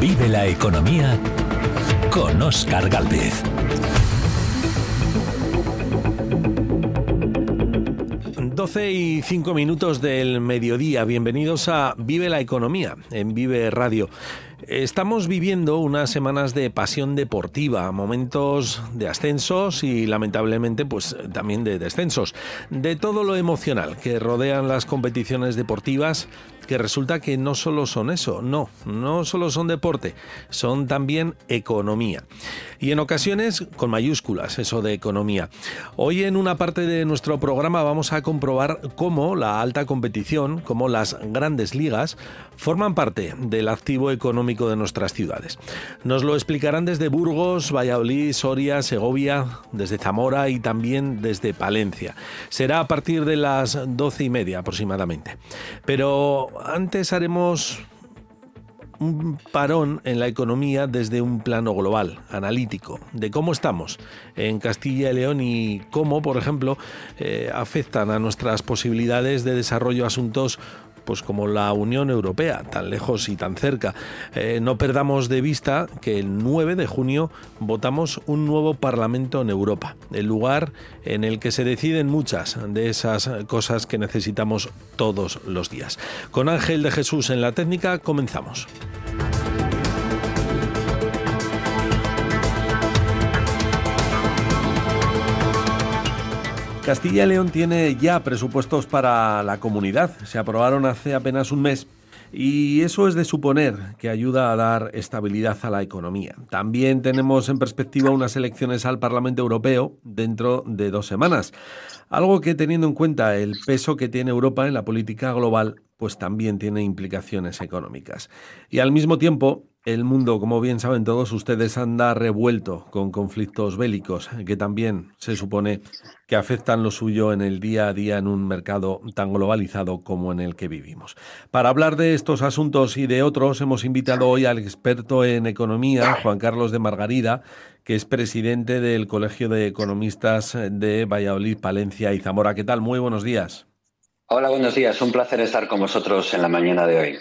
Vive la economía con Oscar Galvez. 12 y 5 minutos del mediodía. Bienvenidos a Vive la Economía en Vive Radio. Estamos viviendo unas semanas de pasión deportiva, momentos de ascensos y lamentablemente pues también de descensos, de todo lo emocional que rodean las competiciones deportivas que resulta que no solo son eso, no, no solo son deporte, son también economía. Y en ocasiones con mayúsculas, eso de economía. Hoy en una parte de nuestro programa vamos a comprobar cómo la alta competición, cómo las grandes ligas, forman parte del activo económico de nuestras ciudades. Nos lo explicarán desde Burgos, Valladolid, Soria, Segovia, desde Zamora y también desde Palencia. Será a partir de las doce y media aproximadamente. Pero antes haremos un parón en la economía desde un plano global, analítico, de cómo estamos en Castilla y León y cómo, por ejemplo, eh, afectan a nuestras posibilidades de desarrollo asuntos pues como la Unión Europea, tan lejos y tan cerca. Eh, no perdamos de vista que el 9 de junio votamos un nuevo Parlamento en Europa, el lugar en el que se deciden muchas de esas cosas que necesitamos todos los días. Con Ángel de Jesús en la técnica comenzamos. Castilla y León tiene ya presupuestos para la comunidad. Se aprobaron hace apenas un mes y eso es de suponer que ayuda a dar estabilidad a la economía. También tenemos en perspectiva unas elecciones al Parlamento Europeo dentro de dos semanas. Algo que teniendo en cuenta el peso que tiene Europa en la política global, pues también tiene implicaciones económicas. Y al mismo tiempo, el mundo, como bien saben todos ustedes, anda revuelto con conflictos bélicos que también se supone que afectan lo suyo en el día a día en un mercado tan globalizado como en el que vivimos. Para hablar de estos asuntos y de otros, hemos invitado hoy al experto en economía, Juan Carlos de Margarida, que es presidente del Colegio de Economistas de Valladolid, Palencia y Zamora. ¿Qué tal? Muy buenos días. Hola, buenos días. Un placer estar con vosotros en la mañana de hoy.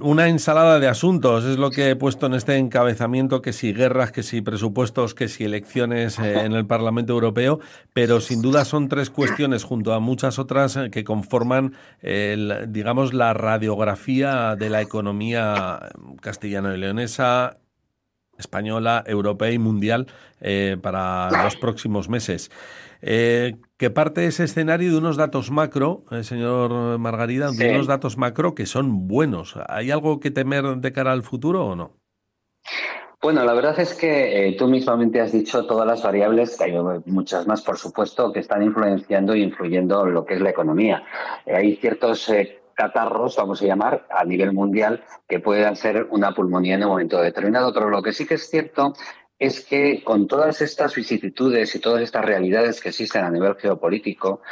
Una ensalada de asuntos es lo que he puesto en este encabezamiento, que si guerras, que si presupuestos, que si elecciones eh, en el Parlamento Europeo, pero sin duda son tres cuestiones junto a muchas otras eh, que conforman, digamos, la radiografía de la economía castellano y leonesa, española, europea y mundial eh, para los próximos meses eh, que parte ese escenario de unos datos macro, eh, señor Margarida, de unos datos macro que son buenos. ¿Hay algo que temer de cara al futuro o no? Bueno, la verdad es que eh, tú mismamente has dicho todas las variables, hay muchas más, por supuesto, que están influenciando e influyendo en lo que es la economía. Eh, hay ciertos catarros, vamos a llamar, a nivel mundial, que pueden ser una pulmonía en un momento determinado, pero lo que sí que es cierto es que con todas estas vicisitudes y todas estas realidades que existen a nivel geopolítico,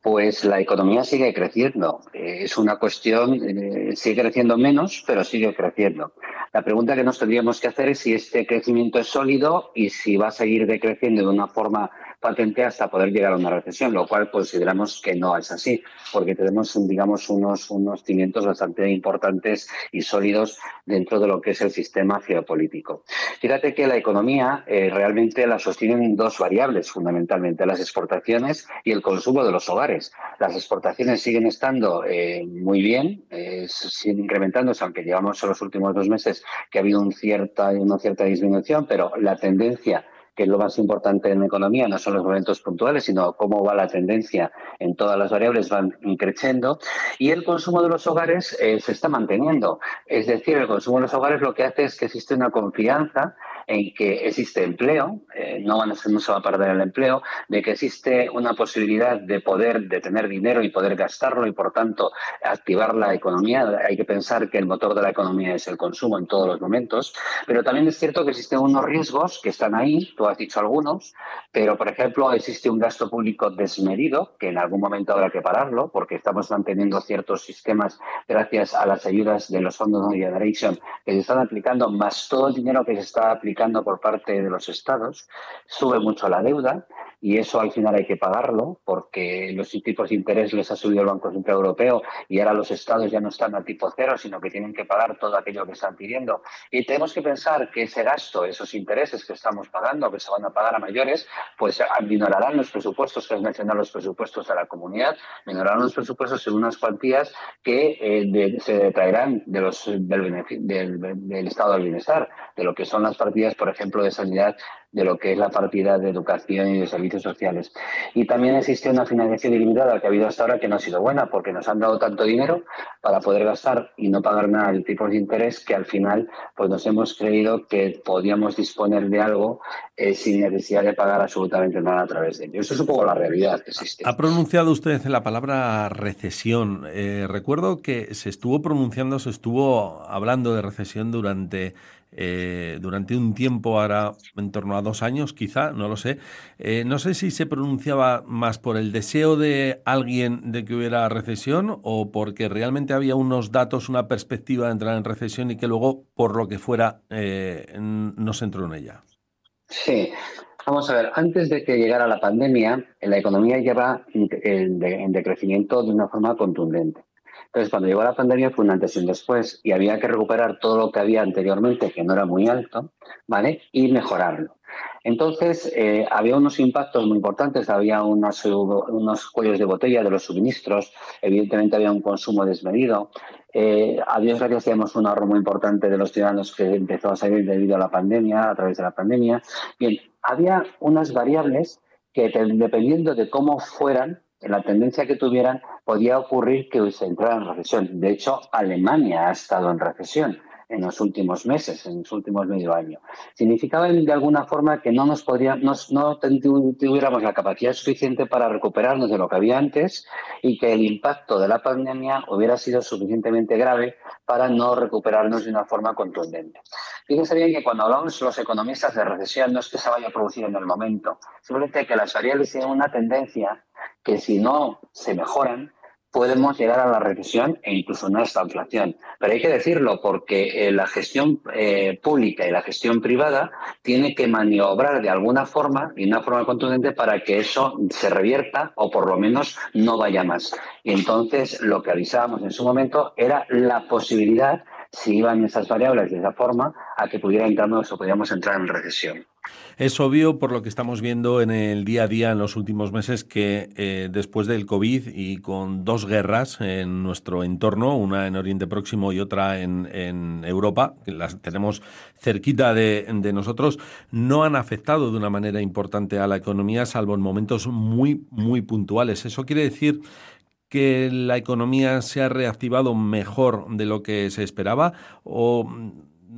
pues la economía sigue creciendo. Eh, es una cuestión, eh, sigue creciendo menos, pero sigue creciendo. La pregunta que nos tendríamos que hacer es si este crecimiento es sólido y si va a seguir decreciendo de una forma patente hasta poder llegar a una recesión, lo cual consideramos que no es así, porque tenemos, digamos, unos, unos cimientos bastante importantes y sólidos dentro de lo que es el sistema geopolítico. Fíjate que la economía eh, realmente la sostienen dos variables, fundamentalmente, las exportaciones y el consumo de los hogares. Las exportaciones siguen estando eh, muy bien, eh, siguen incrementándose, aunque llevamos en los últimos dos meses que ha habido un cierta, una cierta disminución, pero la tendencia que es lo más importante en economía, no son los momentos puntuales, sino cómo va la tendencia en todas las variables, van creciendo. Y el consumo de los hogares eh, se está manteniendo. Es decir, el consumo de los hogares lo que hace es que existe una confianza en que existe empleo, eh, no, van a no se va a perder el empleo, de que existe una posibilidad de poder, de tener dinero y poder gastarlo y por tanto activar la economía. Hay que pensar que el motor de la economía es el consumo en todos los momentos, pero también es cierto que existen unos riesgos que están ahí, tú has dicho algunos, pero por ejemplo existe un gasto público desmedido, que en algún momento habrá que pararlo, porque estamos manteniendo ciertos sistemas gracias a las ayudas de los fondos de Generation que se están aplicando, más todo el dinero que se está aplicando por parte de los estados, sube mucho la deuda y eso al final hay que pagarlo porque los tipos de interés les ha subido el Banco Central Europeo y ahora los estados ya no están a tipo cero, sino que tienen que pagar todo aquello que están pidiendo. Y tenemos que pensar que ese gasto, esos intereses que estamos pagando, que se van a pagar a mayores, pues minorarán los presupuestos, que has mencionado los presupuestos de la comunidad, minorarán los presupuestos en unas cuantías que eh, se traerán de los, del, del estado del bienestar, de lo que son las partidas, por ejemplo, de sanidad de lo que es la partida de educación y de servicios sociales. Y también existe una financiación ilimitada que ha habido hasta ahora que no ha sido buena porque nos han dado tanto dinero para poder gastar y no pagar nada de tipos de interés que al final pues nos hemos creído que podíamos disponer de algo eh, sin necesidad de pagar absolutamente nada a través de ello. Eso es un poco la realidad que existe. Ha pronunciado usted la palabra recesión. Eh, recuerdo que se estuvo pronunciando, se estuvo hablando de recesión durante eh, durante un tiempo, ahora en torno a dos años quizá, no lo sé. Eh, no sé si se pronunciaba más por el deseo de alguien de que hubiera recesión o porque realmente había unos datos, una perspectiva de entrar en recesión y que luego, por lo que fuera, eh, no se entró en ella. Sí, Vamos a ver, antes de que llegara la pandemia, la economía lleva en decrecimiento de una forma contundente. Entonces, cuando llegó la pandemia fue un antes y un después y había que recuperar todo lo que había anteriormente, que no era muy alto, ¿vale? Y mejorarlo. Entonces, eh, había unos impactos muy importantes, había unos, unos cuellos de botella de los suministros, evidentemente había un consumo desmedido. Eh, a Dios gracias tenemos un ahorro muy importante de los ciudadanos que empezó a salir debido a la pandemia, a través de la pandemia. Bien, había unas variables que dependiendo de cómo fueran, la tendencia que tuvieran, podía ocurrir que se entrara en recesión. De hecho, Alemania ha estado en recesión en los últimos meses, en los últimos medio año. Significaba de alguna forma que no nos podría, no, tuviéramos la capacidad suficiente para recuperarnos de lo que había antes y que el impacto de la pandemia hubiera sido suficientemente grave para no recuperarnos de una forma contundente. Fíjense bien que cuando hablamos los economistas de recesión no es que se vaya a producir en el momento, simplemente que las variables tienen una tendencia que si no se mejoran, podemos llegar a la recesión e incluso a esta inflación. Pero hay que decirlo porque eh, la gestión eh, pública y la gestión privada tiene que maniobrar de alguna forma y una forma contundente para que eso se revierta o por lo menos no vaya más. Y entonces lo que avisábamos en su momento era la posibilidad, si iban esas variables de esa forma, a que pudiera entrarnos o podíamos entrar en recesión. Es obvio por lo que estamos viendo en el día a día en los últimos meses que eh, después del COVID y con dos guerras en nuestro entorno, una en Oriente Próximo y otra en, Europa, que las tenemos cerquita de, de, nosotros, no han afectado de una manera importante a la economía, salvo en momentos muy, muy puntuales. Eso quiere decir que la economía se ha reactivado mejor de lo que se esperaba o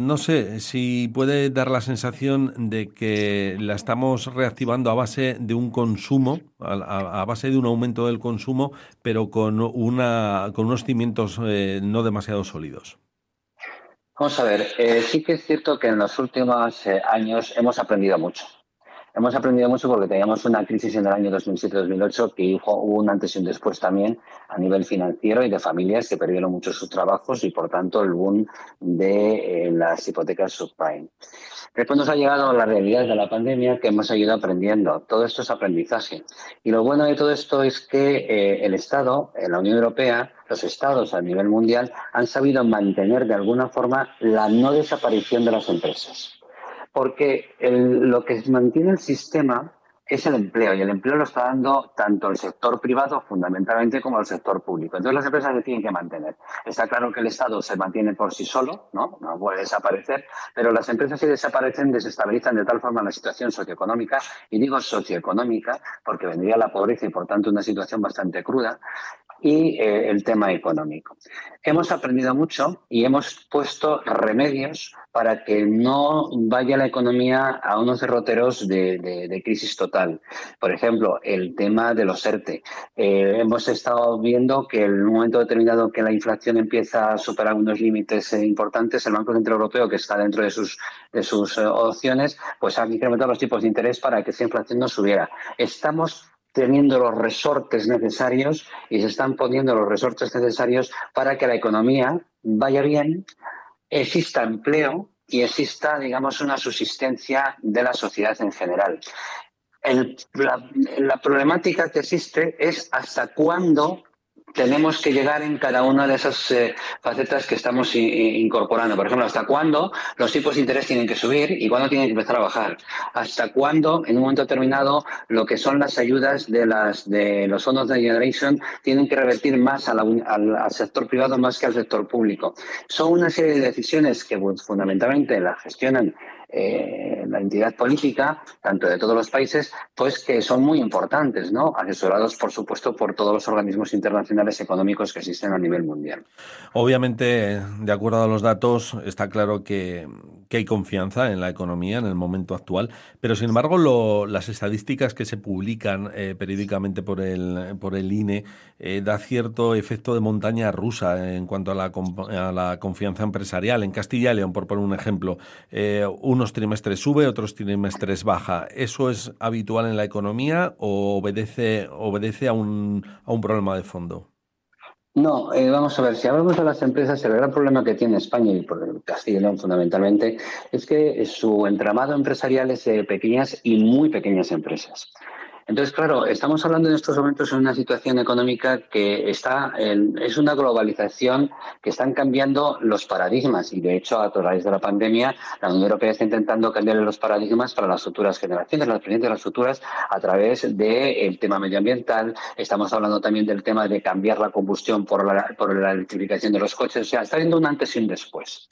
no sé si puede dar la sensación de que la estamos reactivando a base de un consumo, a, base de un aumento del consumo, pero con, una, con unos cimientos eh, no demasiado sólidos. Vamos a ver, eh, sí que es cierto que en los últimos eh, años hemos aprendido mucho. Hemos aprendido mucho porque teníamos una crisis en el año 2007-2008 que hubo un antes y un después también a nivel financiero y de familias que perdieron mucho sus trabajos y por tanto el boom de eh, las hipotecas subprime. Después nos ha llegado la realidad de la pandemia que hemos ido aprendiendo. Todo esto es aprendizaje. Y lo bueno de todo esto es que eh, el Estado, en la Unión Europea, los Estados a nivel mundial han sabido mantener de alguna forma la no desaparición de las empresas porque lo que mantiene el sistema es el empleo y el empleo lo está dando tanto el sector privado fundamentalmente como el sector público. Entonces las empresas se tienen que mantener. Está claro que el Estado se mantiene por sí solo, ¿no? No puede desaparecer, pero las empresas si desaparecen desestabilizan de tal forma la situación socioeconómica, y digo socioeconómica porque vendría la pobreza y por tanto una situación bastante cruda, y eh, el tema económico. Hemos aprendido mucho y hemos puesto remedios para que no vaya la economía a unos derroteros de, crisis total. Por ejemplo, el tema de los ERTE. Eh, hemos estado viendo que en un momento determinado que la inflación empieza a superar unos límites eh, importantes, el Banco Central Europeo, que está dentro de sus, de sus opciones, pues ha incrementado los tipos de interés para que esa inflación no subiera. Estamos teniendo los resortes necesarios y se están poniendo los resortes necesarios para que la economía vaya bien, exista empleo y exista, digamos, una subsistencia de la sociedad en general. la, problemática que existe es hasta cuándo tenemos que llegar en cada una de esas eh, facetas que estamos incorporando. Por ejemplo, hasta cuándo los tipos de interés tienen que subir y cuándo tienen que empezar a bajar. Hasta cuándo, en un momento determinado, lo que son las ayudas de, las, de los fondos de generation tienen que revertir más al, al, sector privado más que al sector público. Son una serie de decisiones que pues, fundamentalmente las gestionan eh, la entidad política, tanto de todos los países, pues que son muy importantes, ¿no? Asesorados, por supuesto, por todos los organismos internacionales económicos que existen a nivel mundial. Obviamente, de acuerdo a los datos, está claro que, hay confianza en la economía en el momento actual, pero sin embargo, las estadísticas que se publican eh, periódicamente por el, por el INE eh, da cierto efecto de montaña rusa en cuanto a la, a la confianza empresarial. En Castilla y León, por poner un ejemplo, un unos trimestres sube, otros trimestres baja. ¿Eso es habitual en la economía o obedece, obedece a, un, a un problema de fondo? No, eh, vamos a ver, si hablamos de las empresas, el gran problema que tiene España y por Castilla fundamentalmente es que su entramado empresarial es de pequeñas y muy pequeñas empresas. Entonces, claro, estamos hablando en estos momentos de una situación económica que está en, es una globalización que están cambiando los paradigmas y de hecho a través de la pandemia la Unión Europea está intentando cambiar los paradigmas para las futuras generaciones, las presentes y las futuras a través del tema medioambiental. Estamos hablando también del tema de cambiar la combustión por la, por la electrificación de los coches. O sea, está habiendo un antes y un después.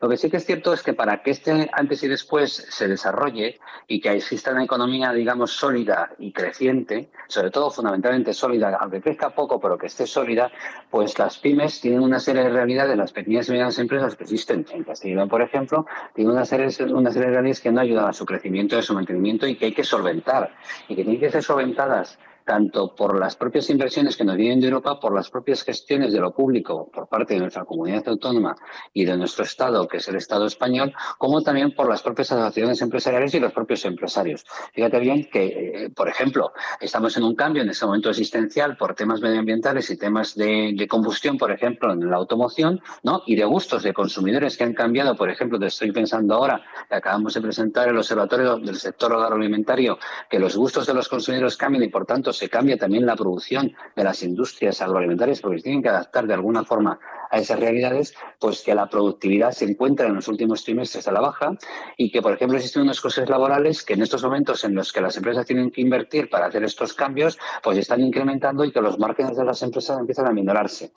Lo que sí que es cierto es que para que este antes y después se desarrolle y que exista una economía, digamos, sólida y creciente, sobre todo fundamentalmente sólida, aunque crezca poco, pero que esté sólida, pues las pymes tienen una serie de realidades, las pequeñas y medianas empresas que existen en Castilla por ejemplo, tienen una serie, una serie de realidades que no ayudan a su crecimiento y a su mantenimiento y que hay que solventar. Y que tienen que ser solventadas tanto por las propias inversiones que nos vienen de Europa, por las propias gestiones de lo público por parte de nuestra comunidad autónoma y de nuestro Estado, que es el Estado español, como también por las propias asociaciones empresariales y los propios empresarios. Fíjate bien que, eh, por ejemplo, estamos en un cambio en este momento existencial por temas medioambientales y temas de, combustión, por ejemplo, en la automoción, ¿no? y de gustos de consumidores que han cambiado. Por ejemplo, te estoy pensando ahora que acabamos de presentar el Observatorio del Sector Agroalimentario, que los gustos de los consumidores cambian y, por tanto, se cambia también la producción de las industrias agroalimentarias porque tienen que adaptar de alguna forma a esas realidades, pues que la productividad se encuentra en los últimos trimestres a la baja y que, por ejemplo, existen unos costes laborales que en estos momentos en los que las empresas tienen que invertir para hacer estos cambios, pues están incrementando y que los márgenes de las empresas empiezan a minorarse.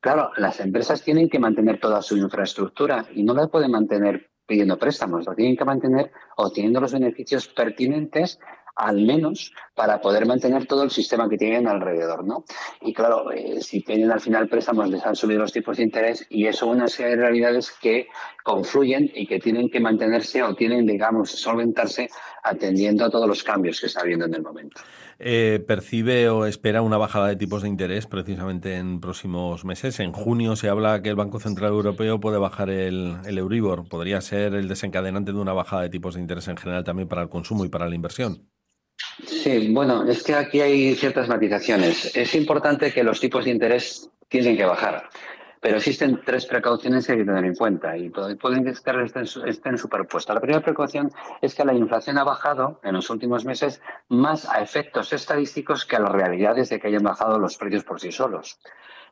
Claro, las empresas tienen que mantener toda su infraestructura y no la pueden mantener pidiendo préstamos, la tienen que mantener obteniendo los beneficios pertinentes al menos para poder mantener todo el sistema que tienen alrededor, ¿no? Y claro, eh, si tienen al final préstamos, les han subido los tipos de interés y eso una serie de realidades que confluyen y que tienen que mantenerse o tienen, digamos, solventarse atendiendo a todos los cambios que está habiendo en el momento. Eh, ¿Percibe o espera una bajada de tipos de interés precisamente en próximos meses? En junio se habla que el Banco Central Europeo puede bajar el, el Euribor. ¿Podría ser el desencadenante de una bajada de tipos de interés en general también para el consumo y para la inversión? Sí, bueno, es que aquí hay ciertas matizaciones. Es importante que los tipos de interés tienen que bajar, pero existen tres precauciones que hay que tener en cuenta y pueden estar estén, estén superpuestas. La primera precaución es que la inflación ha bajado en los últimos meses más a efectos estadísticos que a las realidades de que hayan bajado los precios por sí solos.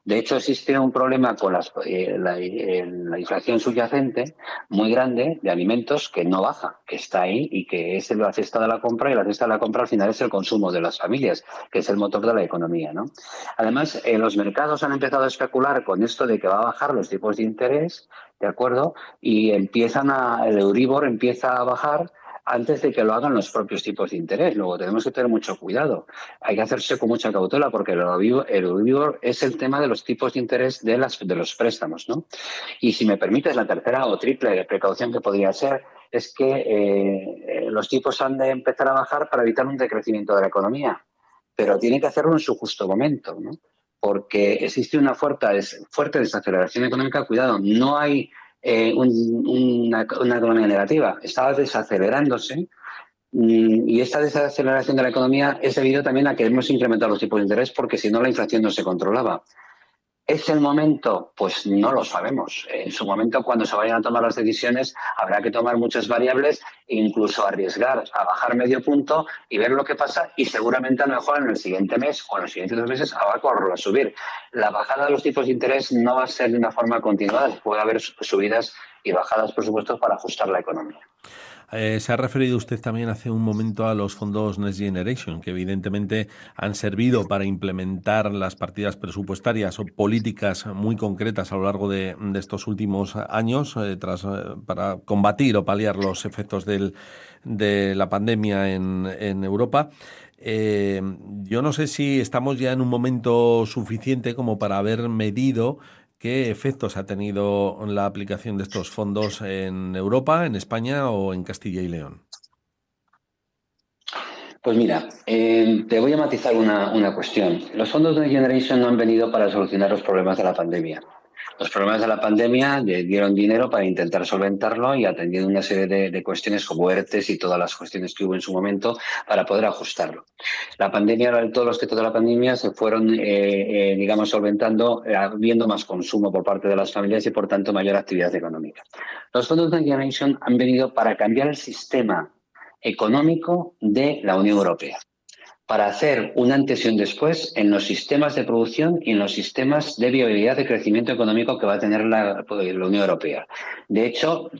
De hecho, existe un problema con eh, la, inflación subyacente muy grande de alimentos que no baja, que está ahí y que es la cesta de la compra y la cesta de la compra al final es el consumo de las familias, que es el motor de la economía. ¿no? Además, eh, los mercados han empezado a especular con esto de que va a bajar los tipos de interés, ¿de acuerdo? Y empiezan a, el Euribor empieza a bajar antes de que lo hagan los propios tipos de interés. Luego tenemos que tener mucho cuidado. Hay que hacerse con mucha cautela porque el Euribor es el tema de los tipos de interés de, las, de los préstamos. ¿no? Y si me permites, la tercera o triple precaución que podría ser es que eh, los tipos han de empezar a bajar para evitar un decrecimiento de la economía. Pero tienen que hacerlo en su justo momento. ¿no? Porque existe una fuerte, fuerte desaceleración económica. Cuidado, no hay eh, una, economía negativa, estaba desacelerándose mm, y esta desaceleración de la economía es debido también a que hemos incrementado los tipos de interés porque si no la inflación no se controlaba. ¿Es el momento? Pues no lo sabemos. En su momento, cuando se vayan a tomar las decisiones, habrá que tomar muchas variables incluso arriesgar a bajar medio punto y ver lo que pasa y seguramente a lo mejor en el siguiente mes o en los siguientes dos meses habrá que a subir. La bajada de los tipos de interés no va a ser de una forma continuada. Puede haber subidas y bajadas, por supuesto, para ajustar la economía. Eh, se ha referido usted también hace un momento a los fondos Next Generation, que evidentemente han servido para implementar las partidas presupuestarias o políticas muy concretas a lo largo de, estos últimos años eh, tras, eh, para combatir o paliar los efectos de la pandemia en Europa. yo no sé si estamos ya en un momento suficiente como para haber medido ¿Qué efectos ha tenido la aplicación de estos fondos en Europa, en España o en Castilla y León? Pues mira, eh, te voy a matizar una, una cuestión. Los fondos de Generation no han venido para solucionar los problemas de la pandemia. Los problemas de la pandemia le dieron dinero para intentar solventarlo y atendiendo una serie de, cuestiones como ERTES y todas las cuestiones que hubo en su momento para poder ajustarlo. La pandemia, todos los que toda la pandemia se fueron, eh, eh, digamos, solventando, habiendo eh, más consumo por parte de las familias y, por tanto, mayor actividad económica. Los fondos de Generation han venido para cambiar el sistema económico de la Unión Europea para hacer un antes y un después en los sistemas de producción y en los sistemas de viabilidad de crecimiento económico que va a tener la, Unión Europea. De hecho,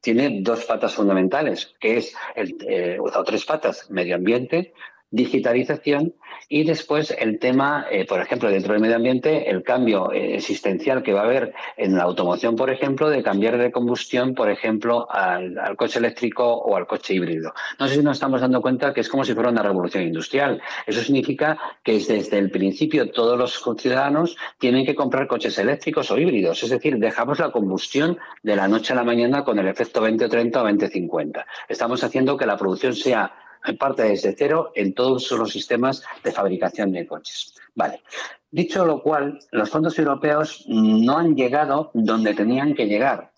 tiene dos patas fundamentales, que es, el, eh, o tres patas, medio ambiente, digitalización y después el tema, eh, por ejemplo, dentro del medio ambiente, el cambio eh, existencial que va a haber en la automoción, por ejemplo, de cambiar de combustión, por ejemplo, al, coche eléctrico o al coche híbrido. No sé si nos estamos dando cuenta que es como si fuera una revolución industrial. Eso significa que desde el principio todos los ciudadanos tienen que comprar coches eléctricos o híbridos. Es decir, dejamos la combustión de la noche a la mañana con el efecto 2030 o 2050. Estamos haciendo que la producción sea parte desde cero en todos los sistemas de fabricación de coches. Vale. Dicho lo cual, los fondos europeos no han llegado donde tenían que llegar.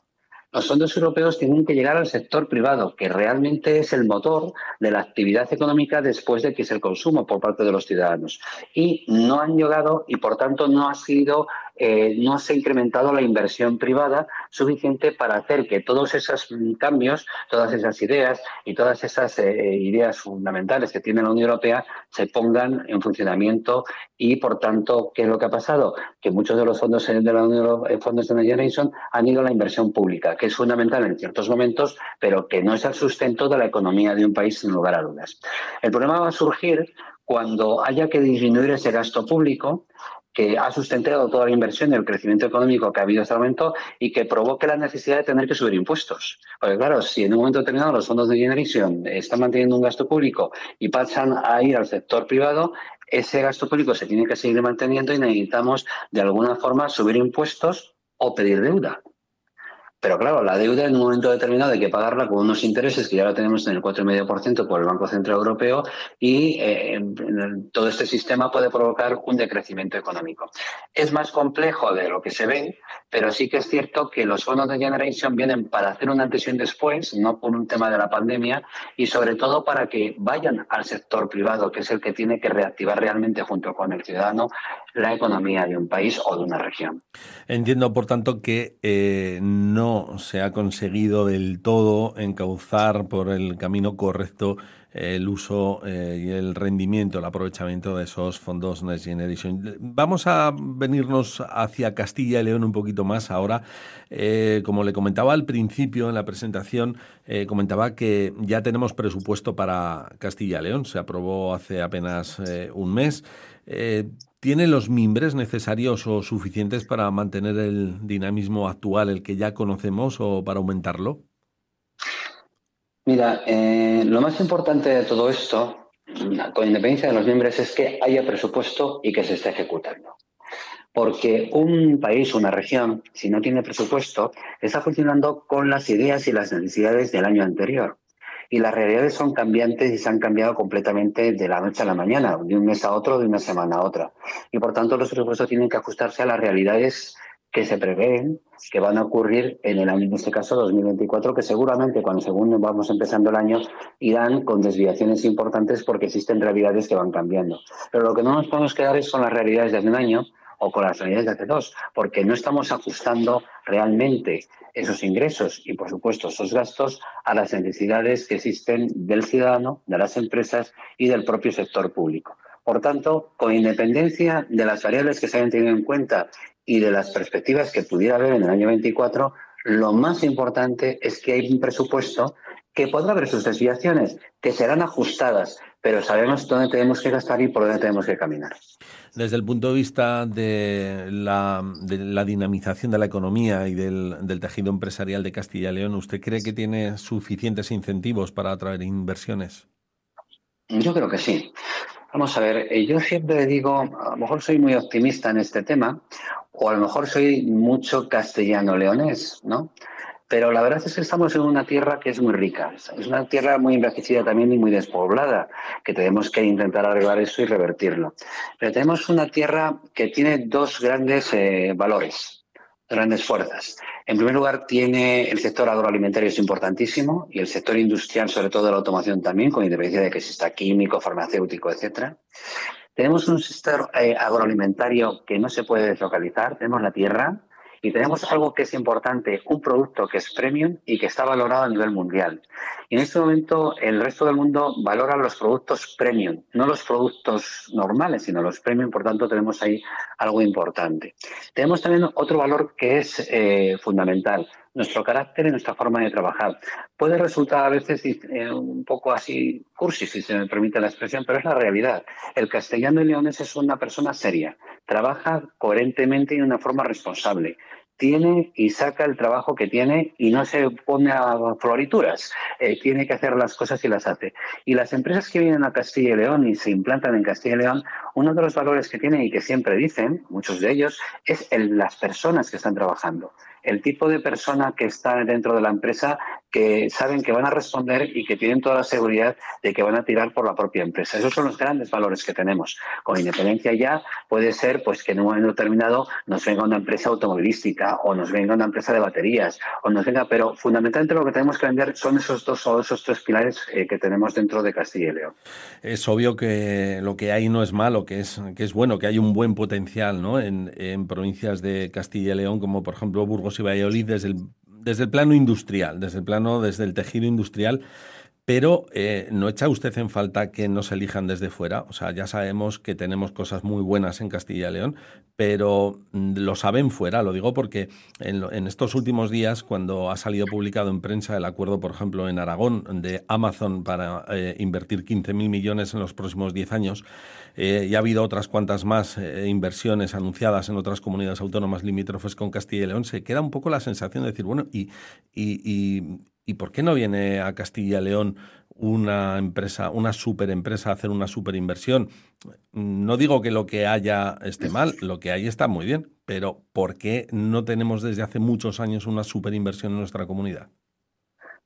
Los fondos europeos tienen que llegar al sector privado, que realmente es el motor de la actividad económica después de que es el consumo por parte de los ciudadanos. Y no han llegado y, por tanto, no ha sido eh, no se ha incrementado la inversión privada suficiente para hacer que todos esos cambios, todas esas ideas y todas esas eh, ideas fundamentales que tiene la Unión Europea se pongan en funcionamiento y, por tanto, ¿qué es lo que ha pasado? Que muchos de los fondos de la Unión Europea, eh, fondos de la han ido a la inversión pública, que es fundamental en ciertos momentos, pero que no es el sustento de la economía de un país sin lugar a dudas. El problema va a surgir cuando haya que disminuir ese gasto público que ha sustentado toda la inversión y el crecimiento económico que ha habido hasta el momento y que provoque la necesidad de tener que subir impuestos. Porque claro, si en un momento determinado los fondos de generación están manteniendo un gasto público y pasan a ir al sector privado, ese gasto público se tiene que seguir manteniendo y necesitamos de alguna forma subir impuestos o pedir deuda. Pero claro, la deuda en un momento determinado hay que pagarla con unos intereses que ya la tenemos en el 4,5% por el Banco Central Europeo y eh, todo este sistema puede provocar un decrecimiento económico. Es más complejo de lo que se ve, pero sí que es cierto que los fondos de Generation vienen para hacer una antes y un después, no por un tema de la pandemia, y sobre todo para que vayan al sector privado, que es el que tiene que reactivar realmente junto con el ciudadano la economía de un país o de una región. Entiendo, por tanto, que eh, no se ha conseguido del todo encauzar por el camino correcto el uso eh, y el rendimiento, el aprovechamiento de esos fondos Next Generation. Vamos a venirnos hacia Castilla y León un poquito más ahora. Eh, como le comentaba al principio en la presentación, comentaba que ya tenemos presupuesto para Castilla y León. Se aprobó hace apenas un mes. ¿Tiene los mimbres necesarios o suficientes para mantener el dinamismo actual, el que ya conocemos, o para aumentarlo? Mira, eh, lo más importante de todo esto, con independencia de los miembros, es que haya presupuesto y que se esté ejecutando. Porque un país, una región, si no tiene presupuesto, está funcionando con las ideas y las necesidades del año anterior y las realidades son cambiantes y se han cambiado completamente de la noche a la mañana, de un mes a otro, de una semana a otra. Y por tanto los presupuestos tienen que ajustarse a las realidades que se prevén que van a ocurrir en el año, en este caso 2024, que seguramente cuando según vamos empezando el año irán con desviaciones importantes porque existen realidades que van cambiando. Pero lo que no nos podemos quedar es con las realidades de hace un año o con las unidades de AC2, porque no estamos ajustando realmente esos ingresos y, por supuesto, esos gastos a las necesidades que existen del ciudadano, de las empresas y del propio sector público. Por tanto, con independencia de las variables que se hayan tenido en cuenta y de las perspectivas que pudiera haber en el año 24, lo más importante es que hay un presupuesto que podrá haber sus desviaciones, que serán ajustadas, pero sabemos dónde tenemos que gastar y por dónde tenemos que caminar. Desde el punto de vista de la, dinamización de la economía y del, del, tejido empresarial de Castilla y León, ¿usted cree que tiene suficientes incentivos para atraer inversiones? Yo creo que sí. Vamos a ver, eh, yo siempre digo, a lo mejor soy muy optimista en este tema, o a lo mejor soy mucho castellano-leonés, ¿no? Pero la verdad es que estamos en una tierra que es muy rica. Es una tierra muy envejecida también y muy despoblada, que tenemos que intentar arreglar eso y revertirlo. Pero tenemos una tierra que tiene dos grandes eh, valores, grandes fuerzas. En primer lugar, tiene el sector agroalimentario es importantísimo y el sector industrial, sobre todo de la automoción también, con independencia de que exista químico, farmacéutico, etcétera. Tenemos un sector eh, agroalimentario que no se puede deslocalizar. Tenemos la tierra, y tenemos algo que es importante, un producto que es premium y que está valorado a nivel mundial. En este momento el resto del mundo valora los productos premium, no los productos normales, sino los premium, por tanto tenemos ahí algo importante. Tenemos también otro valor que es eh, fundamental, nuestro carácter y nuestra forma de trabajar. Puede resultar a veces eh, un poco así cursi, si se me permite la expresión, pero es la realidad. El castellano y leones es una persona seria, trabaja coherentemente y de una forma responsable tiene y saca el trabajo que tiene y no se pone a florituras. Eh, tiene que hacer las cosas y las hace. Y las empresas que vienen a Castilla y León y se implantan en Castilla y León, uno de los valores que tienen y que siempre dicen, muchos de ellos, es el, las personas que están trabajando el tipo de persona que está dentro de la empresa que saben que van a responder y que tienen toda la seguridad de que van a tirar por la propia empresa. Esos son los grandes valores que tenemos. Con independencia ya puede ser pues que en un momento determinado nos venga una empresa automovilística o nos venga una empresa de baterías o nos venga, pero fundamentalmente lo que tenemos que vender son esos dos o esos tres pilares eh, que tenemos dentro de Castilla y León. Es obvio que lo que hay no es malo, que es, que es bueno, que hay un buen potencial ¿no? en, en provincias de Castilla y León, como por ejemplo Burgos y Valladolid, desde el desde el plano industrial, desde el plano, desde el tejido industrial, pero eh, ¿no echa usted en falta que nos elijan desde fuera? O sea, ya sabemos que tenemos cosas muy buenas en Castilla y León, pero mm, lo saben fuera, lo digo porque en, estos últimos días, cuando ha salido publicado en prensa el acuerdo, por ejemplo, en Aragón de Amazon para eh, invertir 15.000 millones en los próximos 10 años, eh, y ha habido otras cuantas más inversiones anunciadas en otras comunidades autónomas limítrofes con Castilla y León, se queda un poco la sensación de decir, bueno, ¿y, y ¿Y por qué no viene a Castilla y León una empresa, una superempresa a hacer una superinversión? No digo que lo que haya esté mal, lo que hay está muy bien, pero ¿por qué no tenemos desde hace muchos años una superinversión en nuestra comunidad?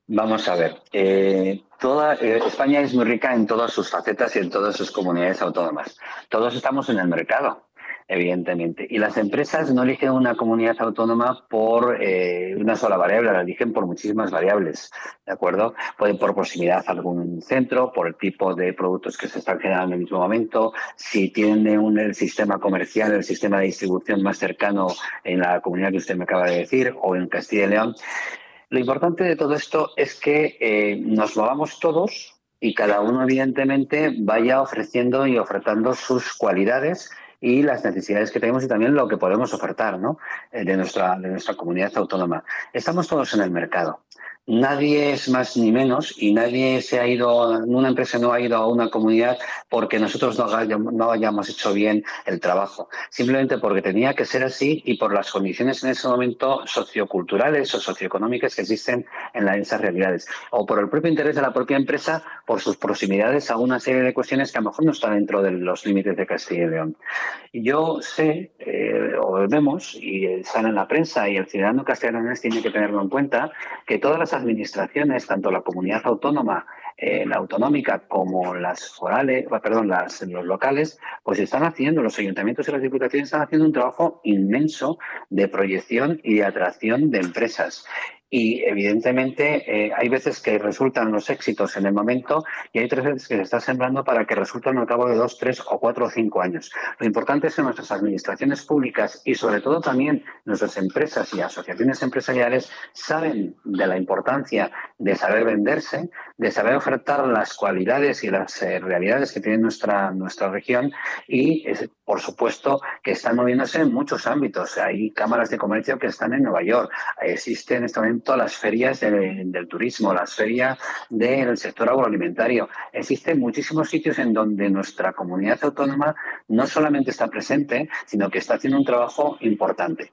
Vamos a ver, eh, toda, eh, España es muy rica en todas sus facetas y en todas sus comunidades autónomas. Todos estamos en el mercado evidentemente. Y las empresas no eligen una comunidad autónoma por eh, una sola variable, la eligen por muchísimas variables, ¿de acuerdo? Pueden por proximidad a algún centro, por el tipo de productos que se están generando en el mismo momento, si tienen un el sistema comercial, el sistema de distribución más cercano en la comunidad que usted me acaba de decir, o en Castilla y León. Lo importante de todo esto es que eh, nos movamos todos y cada uno, evidentemente, vaya ofreciendo y ofertando sus cualidades y las necesidades que tenemos y también lo que podemos ofertar ¿no? Eh, de, nuestra, de nuestra comunidad autónoma. Estamos todos en el mercado. Nadie es más ni menos y nadie se ha ido, una empresa no ha ido a una comunidad porque nosotros no hayamos, hecho bien el trabajo, simplemente porque tenía que ser así y por las condiciones en ese momento socioculturales o socioeconómicas que existen en esas realidades, o por el propio interés de la propia empresa por sus proximidades a una serie de cuestiones que a lo mejor no están dentro de los límites de Castilla y León. Yo sé, eh, o vemos, y están en la prensa y el ciudadano castellano tiene que tenerlo en cuenta, que todas las administraciones, tanto la comunidad autónoma, eh, la autonómica, como las forales, perdón, las, los locales, pues están haciendo, los ayuntamientos y las diputaciones están haciendo un trabajo inmenso de proyección y de atracción de empresas. Y evidentemente eh, hay veces que resultan los éxitos en el momento y hay tres veces que se está sembrando para que resulten al cabo de dos, tres o cuatro o cinco años. Lo importante es que nuestras administraciones públicas y sobre todo también nuestras empresas y asociaciones empresariales saben de la importancia de saber venderse, de saber ofertar las cualidades y las eh, realidades que tiene nuestra, nuestra región y, por supuesto, que están moviéndose en muchos ámbitos. Hay cámaras de comercio que están en Nueva York, existen en momento todas las ferias del turismo, las ferias del sector agroalimentario. Existen muchísimos sitios en donde nuestra comunidad autónoma no solamente está presente, sino que está haciendo un trabajo importante.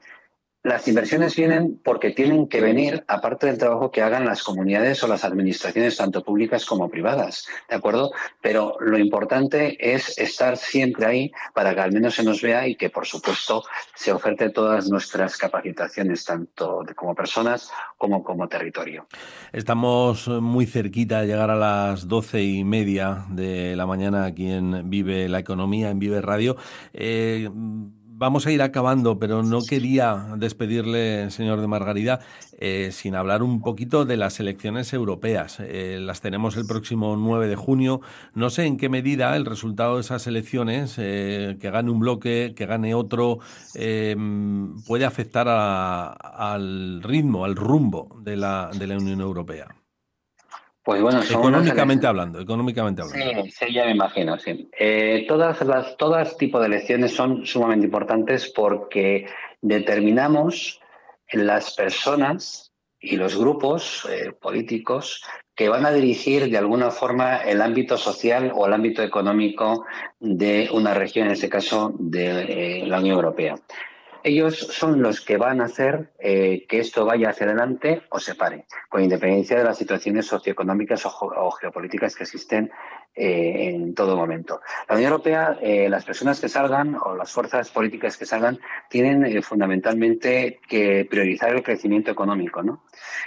Las inversiones vienen porque tienen que venir, aparte del trabajo que hagan las comunidades o las administraciones, tanto públicas como privadas, ¿de acuerdo? Pero lo importante es estar siempre ahí para que al menos se nos vea y que, por supuesto, se oferte todas nuestras capacitaciones, tanto como personas como como territorio. Estamos muy cerquita de llegar a las doce y media de la mañana aquí en Vive la Economía, en Vive Radio. Eh, vamos a ir acabando, pero no quería despedirle, señor de Margarida, eh, sin hablar un poquito de las elecciones europeas. Eh, las tenemos el próximo 9 de junio. No sé en qué medida el resultado de esas elecciones, eh, que gane un bloque, que gane otro, puede afectar al ritmo, al rumbo de la, de la Unión Europea. Pues bueno, económicamente hablando, económicamente hablando. Sí, sí, ya me imagino, sí. Eh, todas las, todas tipo de elecciones son sumamente importantes porque determinamos las personas y los grupos eh, políticos que van a dirigir de alguna forma el ámbito social o el ámbito económico de una región, en este caso de eh, la Unión Europea ellos son los que van a hacer eh, que esto vaya hacia adelante o se pare, con independencia de las situaciones socioeconómicas o, geopolíticas que existen eh, en todo momento. La Unión Europea, eh, las personas que salgan o las fuerzas políticas que salgan, tienen fundamentalmente que priorizar el crecimiento económico, ¿no?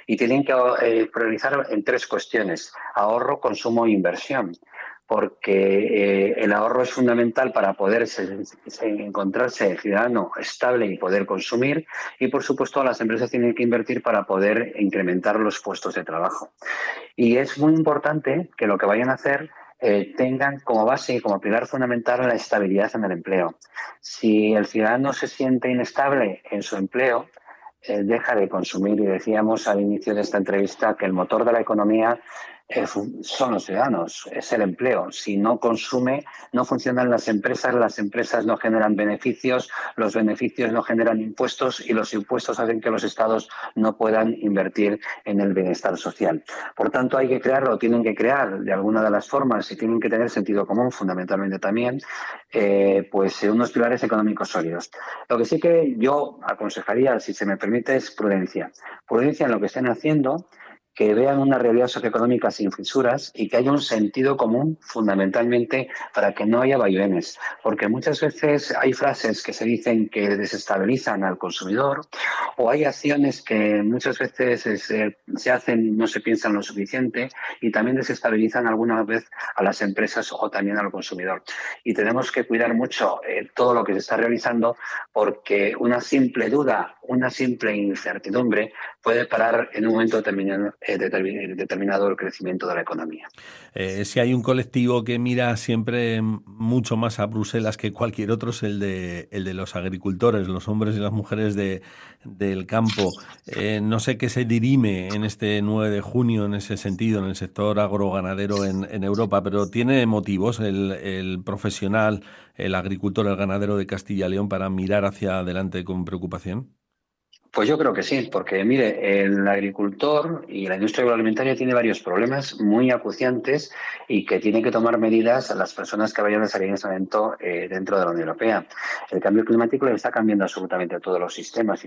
Y tienen que priorizar en tres cuestiones: ahorro, consumo e inversión porque eh, el ahorro es fundamental para poder encontrarse el ciudadano estable y poder consumir y por supuesto las empresas tienen que invertir para poder incrementar los puestos de trabajo. Y es muy importante que lo que vayan a hacer eh, tengan como base y como pilar fundamental la estabilidad en el empleo. Si el ciudadano se siente inestable en su empleo, eh, deja de consumir y decíamos al inicio de esta entrevista que el motor de la economía son los ciudadanos, es el empleo. Si no consume, no funcionan las empresas, las empresas no generan beneficios, los beneficios no generan impuestos y los impuestos hacen que los estados no puedan invertir en el bienestar social. Por tanto, hay que crearlo, tienen que crear de alguna de las formas y tienen que tener sentido común, fundamentalmente también, eh, pues unos pilares económicos sólidos. Lo que sí que yo aconsejaría, si se me permite, es prudencia. Prudencia en lo que estén haciendo que vean una realidad socioeconómica sin fisuras y que haya un sentido común fundamentalmente para que no haya vaivenes. Porque muchas veces hay frases que se dicen que desestabilizan al consumidor o hay acciones que muchas veces se, se hacen no se piensan lo suficiente y también desestabilizan alguna vez a las empresas o también al consumidor. Y tenemos que cuidar mucho eh, todo lo que se está realizando porque una simple duda, una simple incertidumbre puede parar en un momento determinado eh, determinado el crecimiento de la economía. Eh, si hay un colectivo que mira siempre mucho más a Bruselas que cualquier otro es el de, el de los agricultores, los hombres y las mujeres de, del campo. Eh, no sé qué se dirime en este 9 de junio en ese sentido, en el sector agroganadero en, en Europa, pero ¿tiene motivos el, el profesional, el agricultor, el ganadero de Castilla y León para mirar hacia adelante con preocupación? Pues yo creo que sí, porque mire, el agricultor y la industria agroalimentaria tiene varios problemas muy acuciantes y que tienen que tomar medidas las personas que vayan a salir en ese momento eh, dentro de la Unión Europea. El cambio climático le está cambiando absolutamente todos los sistemas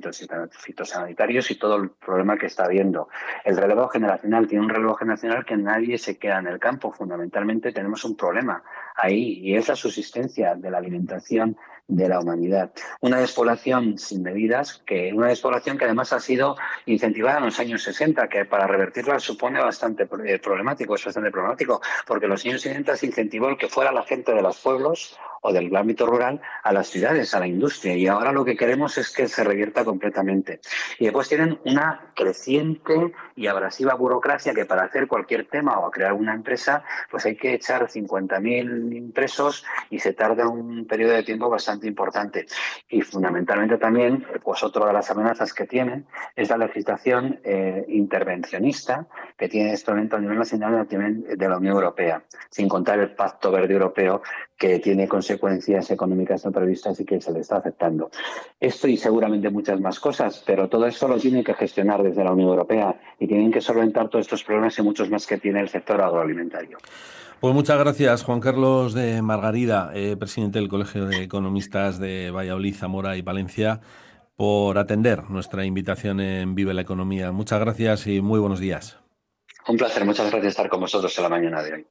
fitosanitarios y todo el problema que está habiendo. El relevo generacional tiene un relevo generacional que nadie se queda en el campo. Fundamentalmente tenemos un problema ahí y es la subsistencia de la alimentación de la humanidad. Una despoblación sin medidas, que una despoblación que además ha sido incentivada en los años 60, que para revertirla supone bastante eh, problemático, es bastante problemático, porque en los años 60 se incentivó el que fuera la gente de los pueblos o del ámbito rural a las ciudades, a la industria. Y ahora lo que queremos es que se revierta completamente. Y después tienen una creciente y abrasiva burocracia que para hacer cualquier tema o crear una empresa, pues hay que echar 50.000 impresos y se tarda un periodo de tiempo bastante importante. Y fundamentalmente también, pues otra de las amenazas que tienen es la legislación eh, intervencionista que tiene este momento a nivel nacional de la Unión Europea, sin contar el Pacto Verde Europeo que tiene consecuencias económicas no previstas y que se le está afectando. Esto y seguramente muchas más cosas, pero todo esto lo tiene que gestionar desde la Unión Europea y tienen que solventar todos estos problemas y muchos más que tiene el sector agroalimentario. Pues muchas gracias, Juan Carlos de Margarida, eh, presidente del Colegio de Economistas de Valladolid, Zamora y Valencia, por atender nuestra invitación en Vive la Economía. Muchas gracias y muy buenos días. Un placer, muchas gracias estar con vosotros en la mañana de hoy.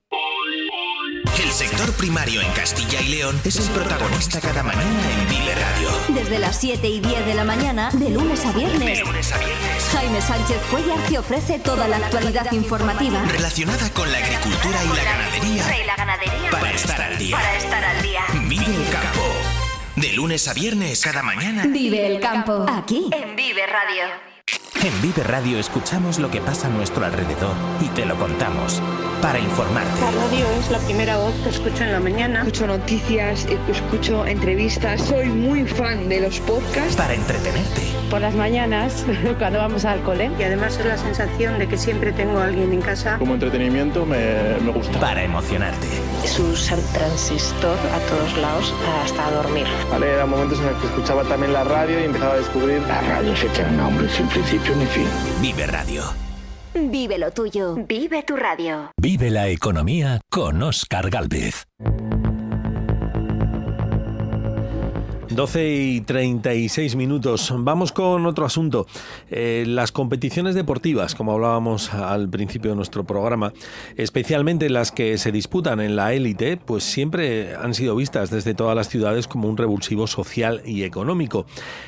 El sector primario en Castilla y León es el protagonista cada mañana en Vive Radio. Desde las 7 y 10 de la mañana, de lunes a viernes. De lunes a viernes. Jaime Sánchez Cuellar te ofrece toda la actualidad informativa Relacionada con la agricultura y la ganadería. y la ganadería. Para estar al día. Para estar al día. Vive el campo. De lunes a viernes cada mañana. Vive el campo. Aquí, en Vive Radio. En Vive Radio escuchamos lo que pasa a nuestro alrededor y te lo contamos para informarte. La radio es la primera voz que escucho en la mañana. Escucho noticias, escucho entrevistas, soy muy fan de los podcasts. Para entretenerte. Por las mañanas, cuando vamos al cole. Y además es la sensación de que siempre tengo a alguien en casa. Como entretenimiento me, me gusta. Para emocionarte. Es usar transistor a todos lados hasta dormir. Vale, eran momentos en los que escuchaba también la radio y empezaba a descubrir. La radio es eterna, hombre, sin principio ni fin. Vive Radio. Vive lo tuyo. Vive tu radio. Vive la economía con Oscar Galvez. 12 y 36 minutos. Vamos con otro asunto. Eh, las competiciones deportivas, como hablábamos al principio de nuestro programa, especialmente las que se disputan en la élite, pues siempre han sido vistas desde todas las ciudades como un revulsivo social y económico.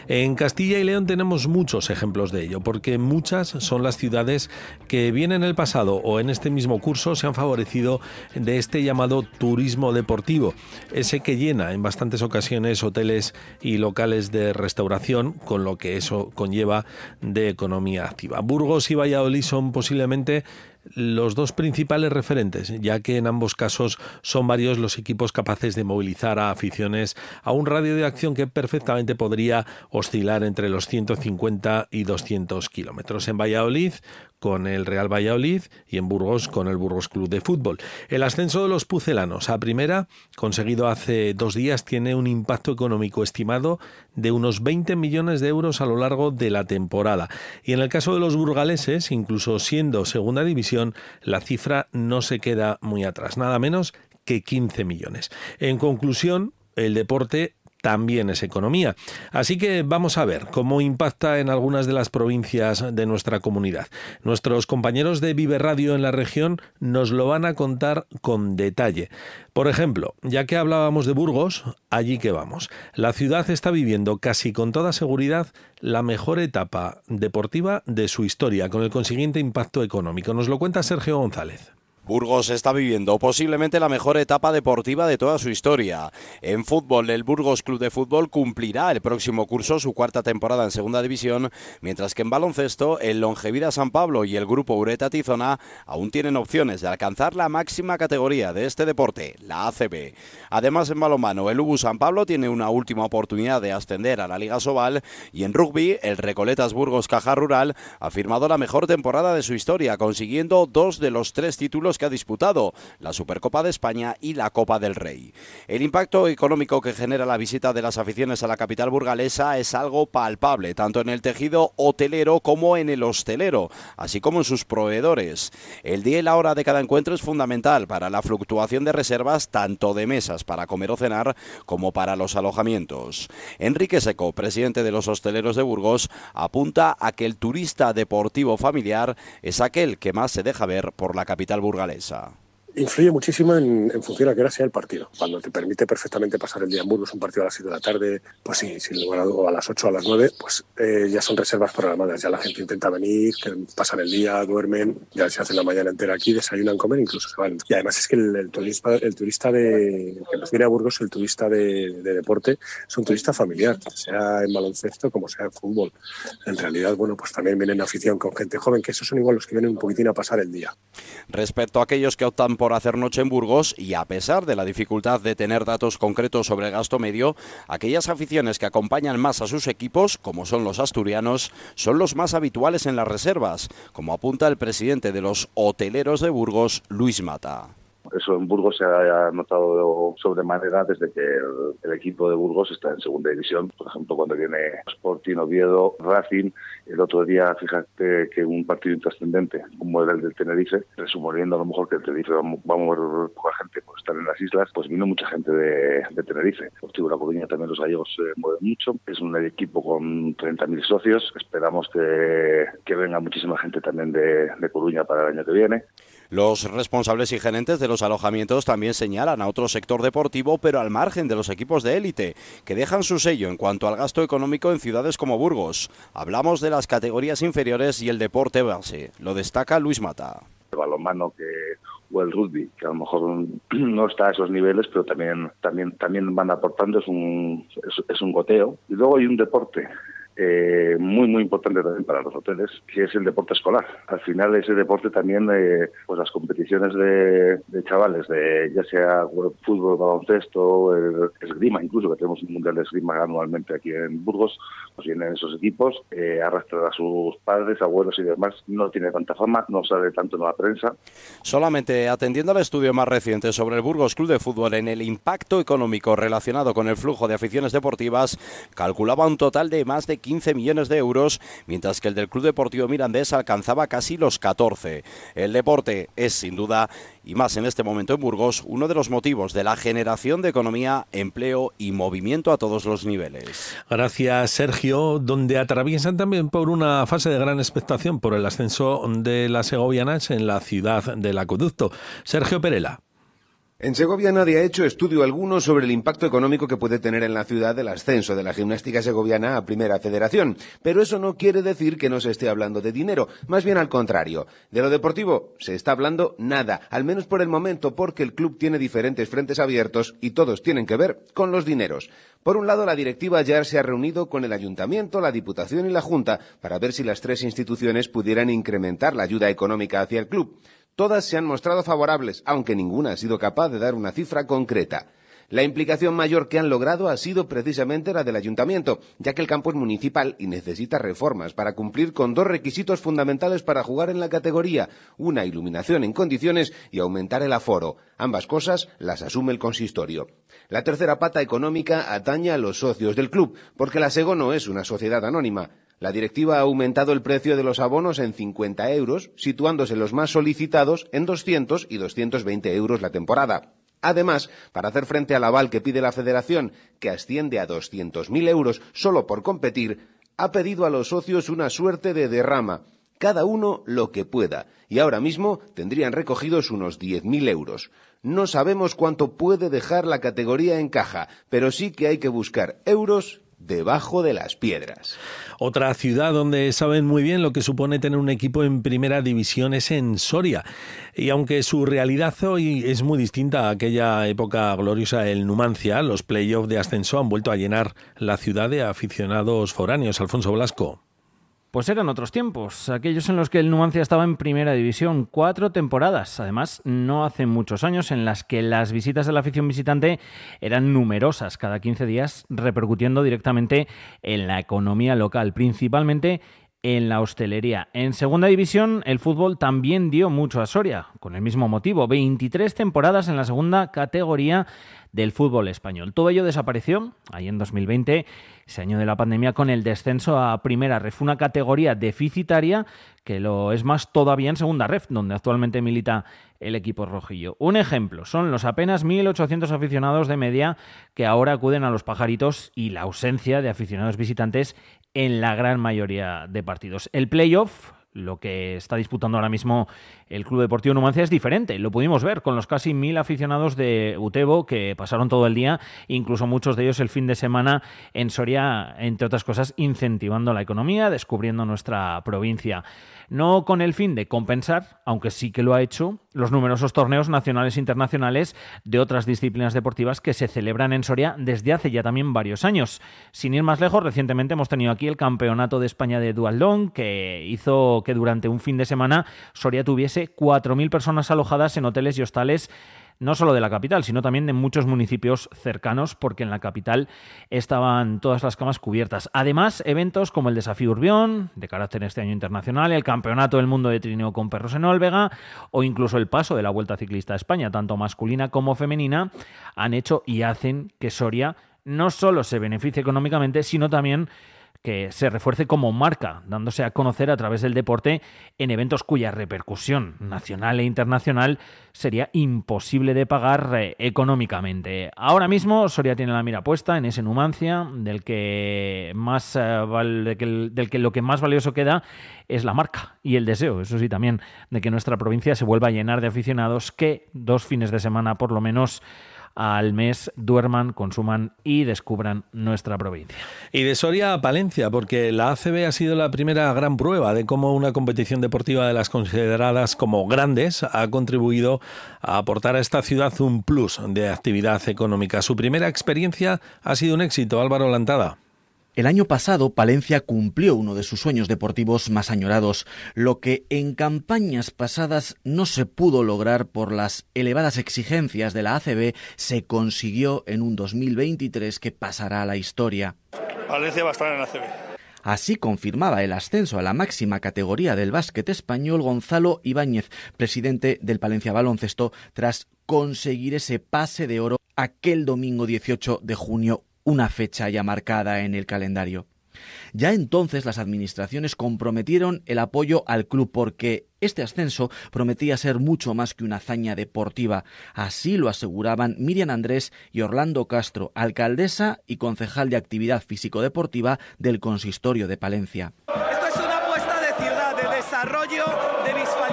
En Castilla y León tenemos muchos ejemplos de ello, porque muchas son las ciudades que bien en el pasado o en este mismo curso se han favorecido de este llamado turismo deportivo, ese que llena en bastantes ocasiones hoteles y locales de restauración, con lo que eso conlleva de economía activa. Burgos y Valladolid son posiblemente los dos principales referentes, ya que en ambos casos son varios los equipos capaces de movilizar a aficiones a un radio de acción que perfectamente podría oscilar entre los 150 y 200 kilómetros. En Valladolid, con el Real Valladolid y en Burgos con el Burgos Club de Fútbol. El ascenso de los pucelanos a primera, conseguido hace dos días, tiene un impacto económico estimado de unos 20 millones de euros a lo largo de la temporada. Y en el caso de los burgaleses, incluso siendo segunda división, la cifra no se queda muy atrás, nada menos que 15 millones. En conclusión, el deporte también es economía. Así que vamos a ver cómo impacta en algunas de las provincias de nuestra comunidad. Nuestros compañeros de Vive Radio en la región nos lo van a contar con detalle. Por ejemplo, ya que hablábamos de Burgos, allí que vamos. La ciudad está viviendo casi con toda seguridad la mejor etapa deportiva de su historia, con el consiguiente impacto económico. Nos lo cuenta Sergio González. Burgos está viviendo posiblemente la mejor etapa deportiva de toda su historia. En fútbol, el Burgos Club de Fútbol cumplirá el próximo curso su cuarta temporada en Segunda División, mientras que en baloncesto, el Longevida San Pablo y el grupo Ureta Tizona aún tienen opciones de alcanzar la máxima categoría de este deporte, la ACB. Además, en balonmano, el Ubu San Pablo tiene una última oportunidad de ascender a la Liga Sobal y en rugby, el Recoletas Burgos Caja Rural ha firmado la mejor temporada de su historia, consiguiendo dos de los tres títulos que ha disputado, la Supercopa de España y la Copa del Rey. El impacto económico que genera la visita de las aficiones a la capital burgalesa es algo palpable, tanto en el tejido hotelero como en el hostelero, así como en sus proveedores. El día y la hora de cada encuentro es fundamental para la fluctuación de reservas tanto de mesas para comer o cenar como para los alojamientos. Enrique Seco, presidente de los hosteleros de Burgos, apunta a que el turista deportivo familiar es aquel que más se deja ver por la capital burgalesa naturaleza influye muchísimo en, función a qué hora sea el partido. Cuando te permite perfectamente pasar el día en Burgos, un partido a las 7 de la tarde, pues sí, sin lugar a, a las 8 o a las 9, pues eh, ya son reservas programadas. Ya la gente intenta venir, pasan el día, duermen, ya se hacen la mañana entera aquí, desayunan, comen, incluso se van. Y además es que el, turista, el turista de, que nos viene a Burgos, el turista de, de, deporte, es un turista familiar, sea en baloncesto como sea en fútbol. En realidad, bueno, pues también vienen afición con gente joven, que esos son igual los que vienen un poquitín a pasar el día. Respecto a aquellos que optan por hacer noche en Burgos, y a pesar de la dificultad de tener datos concretos sobre el gasto medio, aquellas aficiones que acompañan más a sus equipos, como son los asturianos, son los más habituales en las reservas, como apunta el presidente de los hoteleros de Burgos, Luis Mata. Eso en Burgos se ha notado sobremanera desde que el, equipo de Burgos está en segunda división. Por ejemplo, cuando viene Sporting, Oviedo, Racing, el otro día, fíjate que un partido intrascendente como era el del Tenerife, presuponiendo a lo mejor que el Tenerife va, a mover poca gente por estar en las islas, pues vino mucha gente de, Tenerife. Por La Coruña también los gallegos se mueven mucho. Es un equipo con 30.000 socios. Esperamos que, que venga muchísima gente también de, de Coruña para el año que viene. Los responsables y gerentes de los alojamientos también señalan a otro sector deportivo, pero al margen de los equipos de élite, que dejan su sello en cuanto al gasto económico en ciudades como Burgos. Hablamos de las categorías inferiores y el deporte base. Lo destaca Luis Mata. El balonmano que o el rugby, que a lo mejor no está a esos niveles, pero también también también van aportando, es un, es un goteo. Y luego hay un deporte eh, muy muy importante también para los hoteles, que es el deporte escolar. Al final ese deporte también, eh, pues las competiciones de, chavales, de ya sea fútbol, baloncesto, el esgrima, incluso que tenemos un mundial de esgrima anualmente aquí en Burgos, pues vienen esos equipos, eh, arrastran a sus padres, abuelos y demás. No tiene tanta fama, no sale tanto en la prensa. Solamente atendiendo al estudio más reciente sobre el Burgos Club de Fútbol en el impacto económico relacionado con el flujo de aficiones deportivas, calculaba un total de más de 15 millones de euros, mientras que el del Club Deportivo Mirandés alcanzaba casi los 14. El deporte es sin duda, y más en este momento en Burgos, uno de los motivos de la generación de economía, empleo y movimiento a todos los niveles. Gracias, Sergio, donde atraviesan también por una fase de gran expectación por el ascenso de las segovianas en la ciudad del acueducto. Sergio Perela. En Segovia nadie ha hecho estudio alguno sobre el impacto económico que puede tener en la ciudad el ascenso de la gimnástica segoviana a Primera Federación, pero eso no quiere decir que no se esté hablando de dinero, más bien al contrario. De lo deportivo se está hablando nada, al menos por el momento porque el club tiene diferentes frentes abiertos y todos tienen que ver con los dineros. Por un lado, la directiva ya se ha reunido con el ayuntamiento, la diputación y la junta para ver si las tres instituciones pudieran incrementar la ayuda económica hacia el club. Todas se han mostrado favorables, aunque ninguna ha sido capaz de dar una cifra concreta. La implicación mayor que han logrado ha sido precisamente la del ayuntamiento, ya que el campo es municipal y necesita reformas para cumplir con dos requisitos fundamentales para jugar en la categoría, una iluminación en condiciones y aumentar el aforo. Ambas cosas las asume el consistorio. La tercera pata económica atañe a los socios del club, porque la SEGO no es una sociedad anónima. La directiva ha aumentado el precio de los abonos en 50 euros, situándose los más solicitados en 200 y 220 euros la temporada. Además, para hacer frente al aval que pide la Federación, que asciende a 200.000 euros solo por competir, ha pedido a los socios una suerte de derrama, cada uno lo que pueda, y ahora mismo tendrían recogidos unos 10.000 euros. No sabemos cuánto puede dejar la categoría en caja, pero sí que hay que buscar euros debajo de las piedras. Otra ciudad donde saben muy bien lo que supone tener un equipo en primera división es en Soria. Y aunque su realidad hoy es muy distinta a aquella época gloriosa del Numancia, los playoffs de ascenso han vuelto a llenar la ciudad de aficionados foráneos. Alfonso Blasco. Pues eran otros tiempos, aquellos en los que el Numancia estaba en primera división, cuatro temporadas, además no hace muchos años, en las que las visitas de la afición visitante eran numerosas cada 15 días, repercutiendo directamente en la economía local, principalmente en la hostelería. En segunda división, el fútbol también dio mucho a Soria, con el mismo motivo, 23 temporadas en la segunda categoría del fútbol español. Todo ello desapareció ahí en 2020, ese año de la pandemia, con el descenso a primera ref, una categoría deficitaria que lo es más todavía en segunda ref, donde actualmente milita el equipo rojillo. Un ejemplo son los apenas 1.800 aficionados de media que ahora acuden a los pajaritos y la ausencia de aficionados visitantes en la gran mayoría de partidos. El playoff lo que está disputando ahora mismo el Club Deportivo Numancia es diferente. Lo pudimos ver con los casi mil aficionados de Utebo que pasaron todo el día, incluso muchos de ellos el fin de semana en Soria, entre otras cosas, incentivando la economía, descubriendo nuestra provincia no con el fin de compensar, aunque sí que lo ha hecho, los numerosos torneos nacionales e internacionales de otras disciplinas deportivas que se celebran en Soria desde hace ya también varios años. Sin ir más lejos, recientemente hemos tenido aquí el Campeonato de España de Dualdón, que hizo que durante un fin de semana Soria tuviese 4.000 personas alojadas en hoteles y hostales no solo de la capital, sino también de muchos municipios cercanos, porque en la capital estaban todas las camas cubiertas. Además, eventos como el Desafío Urbión, de carácter este año internacional, el Campeonato del Mundo de Trineo con Perros en Olvega, o incluso el paso de la Vuelta Ciclista a España, tanto masculina como femenina, han hecho y hacen que Soria no solo se beneficie económicamente, sino también que se refuerce como marca, dándose a conocer a través del deporte en eventos cuya repercusión nacional e internacional sería imposible de pagar eh, económicamente. Ahora mismo Soria tiene la mira puesta en ese Numancia, del que más eh, del que lo que más valioso queda es la marca y el deseo, eso sí también, de que nuestra provincia se vuelva a llenar de aficionados que dos fines de semana por lo menos al mes duerman, consuman y descubran nuestra provincia. Y de Soria a Palencia, porque la ACB ha sido la primera gran prueba de cómo una competición deportiva de las consideradas como grandes ha contribuido a aportar a esta ciudad un plus de actividad económica. Su primera experiencia ha sido un éxito, Álvaro Lantada. El año pasado, Palencia cumplió uno de sus sueños deportivos más añorados, lo que en campañas pasadas no se pudo lograr por las elevadas exigencias de la ACB, se consiguió en un 2023 que pasará a la historia. Palencia va a estar en la ACB. Así confirmaba el ascenso a la máxima categoría del básquet español Gonzalo Ibáñez, presidente del Palencia Baloncesto, tras conseguir ese pase de oro aquel domingo 18 de junio una fecha ya marcada en el calendario. Ya entonces las administraciones comprometieron el apoyo al club porque este ascenso prometía ser mucho más que una hazaña deportiva. Así lo aseguraban Miriam Andrés y Orlando Castro, alcaldesa y concejal de actividad físico-deportiva del consistorio de Palencia. Esto es una apuesta de ciudad, de desarrollo, de visualización,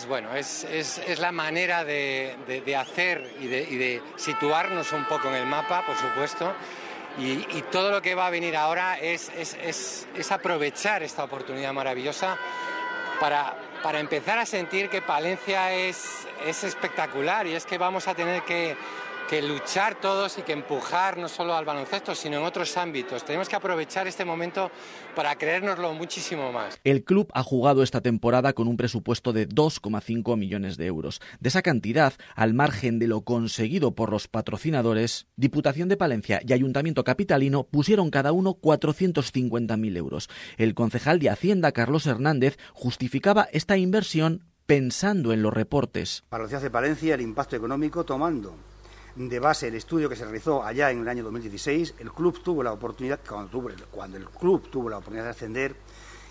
es bueno, es, la manera de, hacer y de, situarnos un poco en el mapa, por supuesto. Y, todo lo que va a venir ahora es, aprovechar esta oportunidad maravillosa para, para, empezar a sentir que Palencia es, es espectacular y es que vamos a tener que que luchar todos y que empujar no solo al baloncesto, sino en otros ámbitos. Tenemos que aprovechar este momento para creérnoslo muchísimo más. El club ha jugado esta temporada con un presupuesto de 2,5 millones de euros. De esa cantidad, al margen de lo conseguido por los patrocinadores, Diputación de Palencia y Ayuntamiento Capitalino pusieron cada uno 450.000 euros. El concejal de Hacienda, Carlos Hernández, justificaba esta inversión pensando en los reportes. Para la ciudad de Palencia, el impacto económico tomando de base el estudio que se realizó allá en el año 2016, el club tuvo la oportunidad, cuando, el club tuvo la oportunidad de ascender,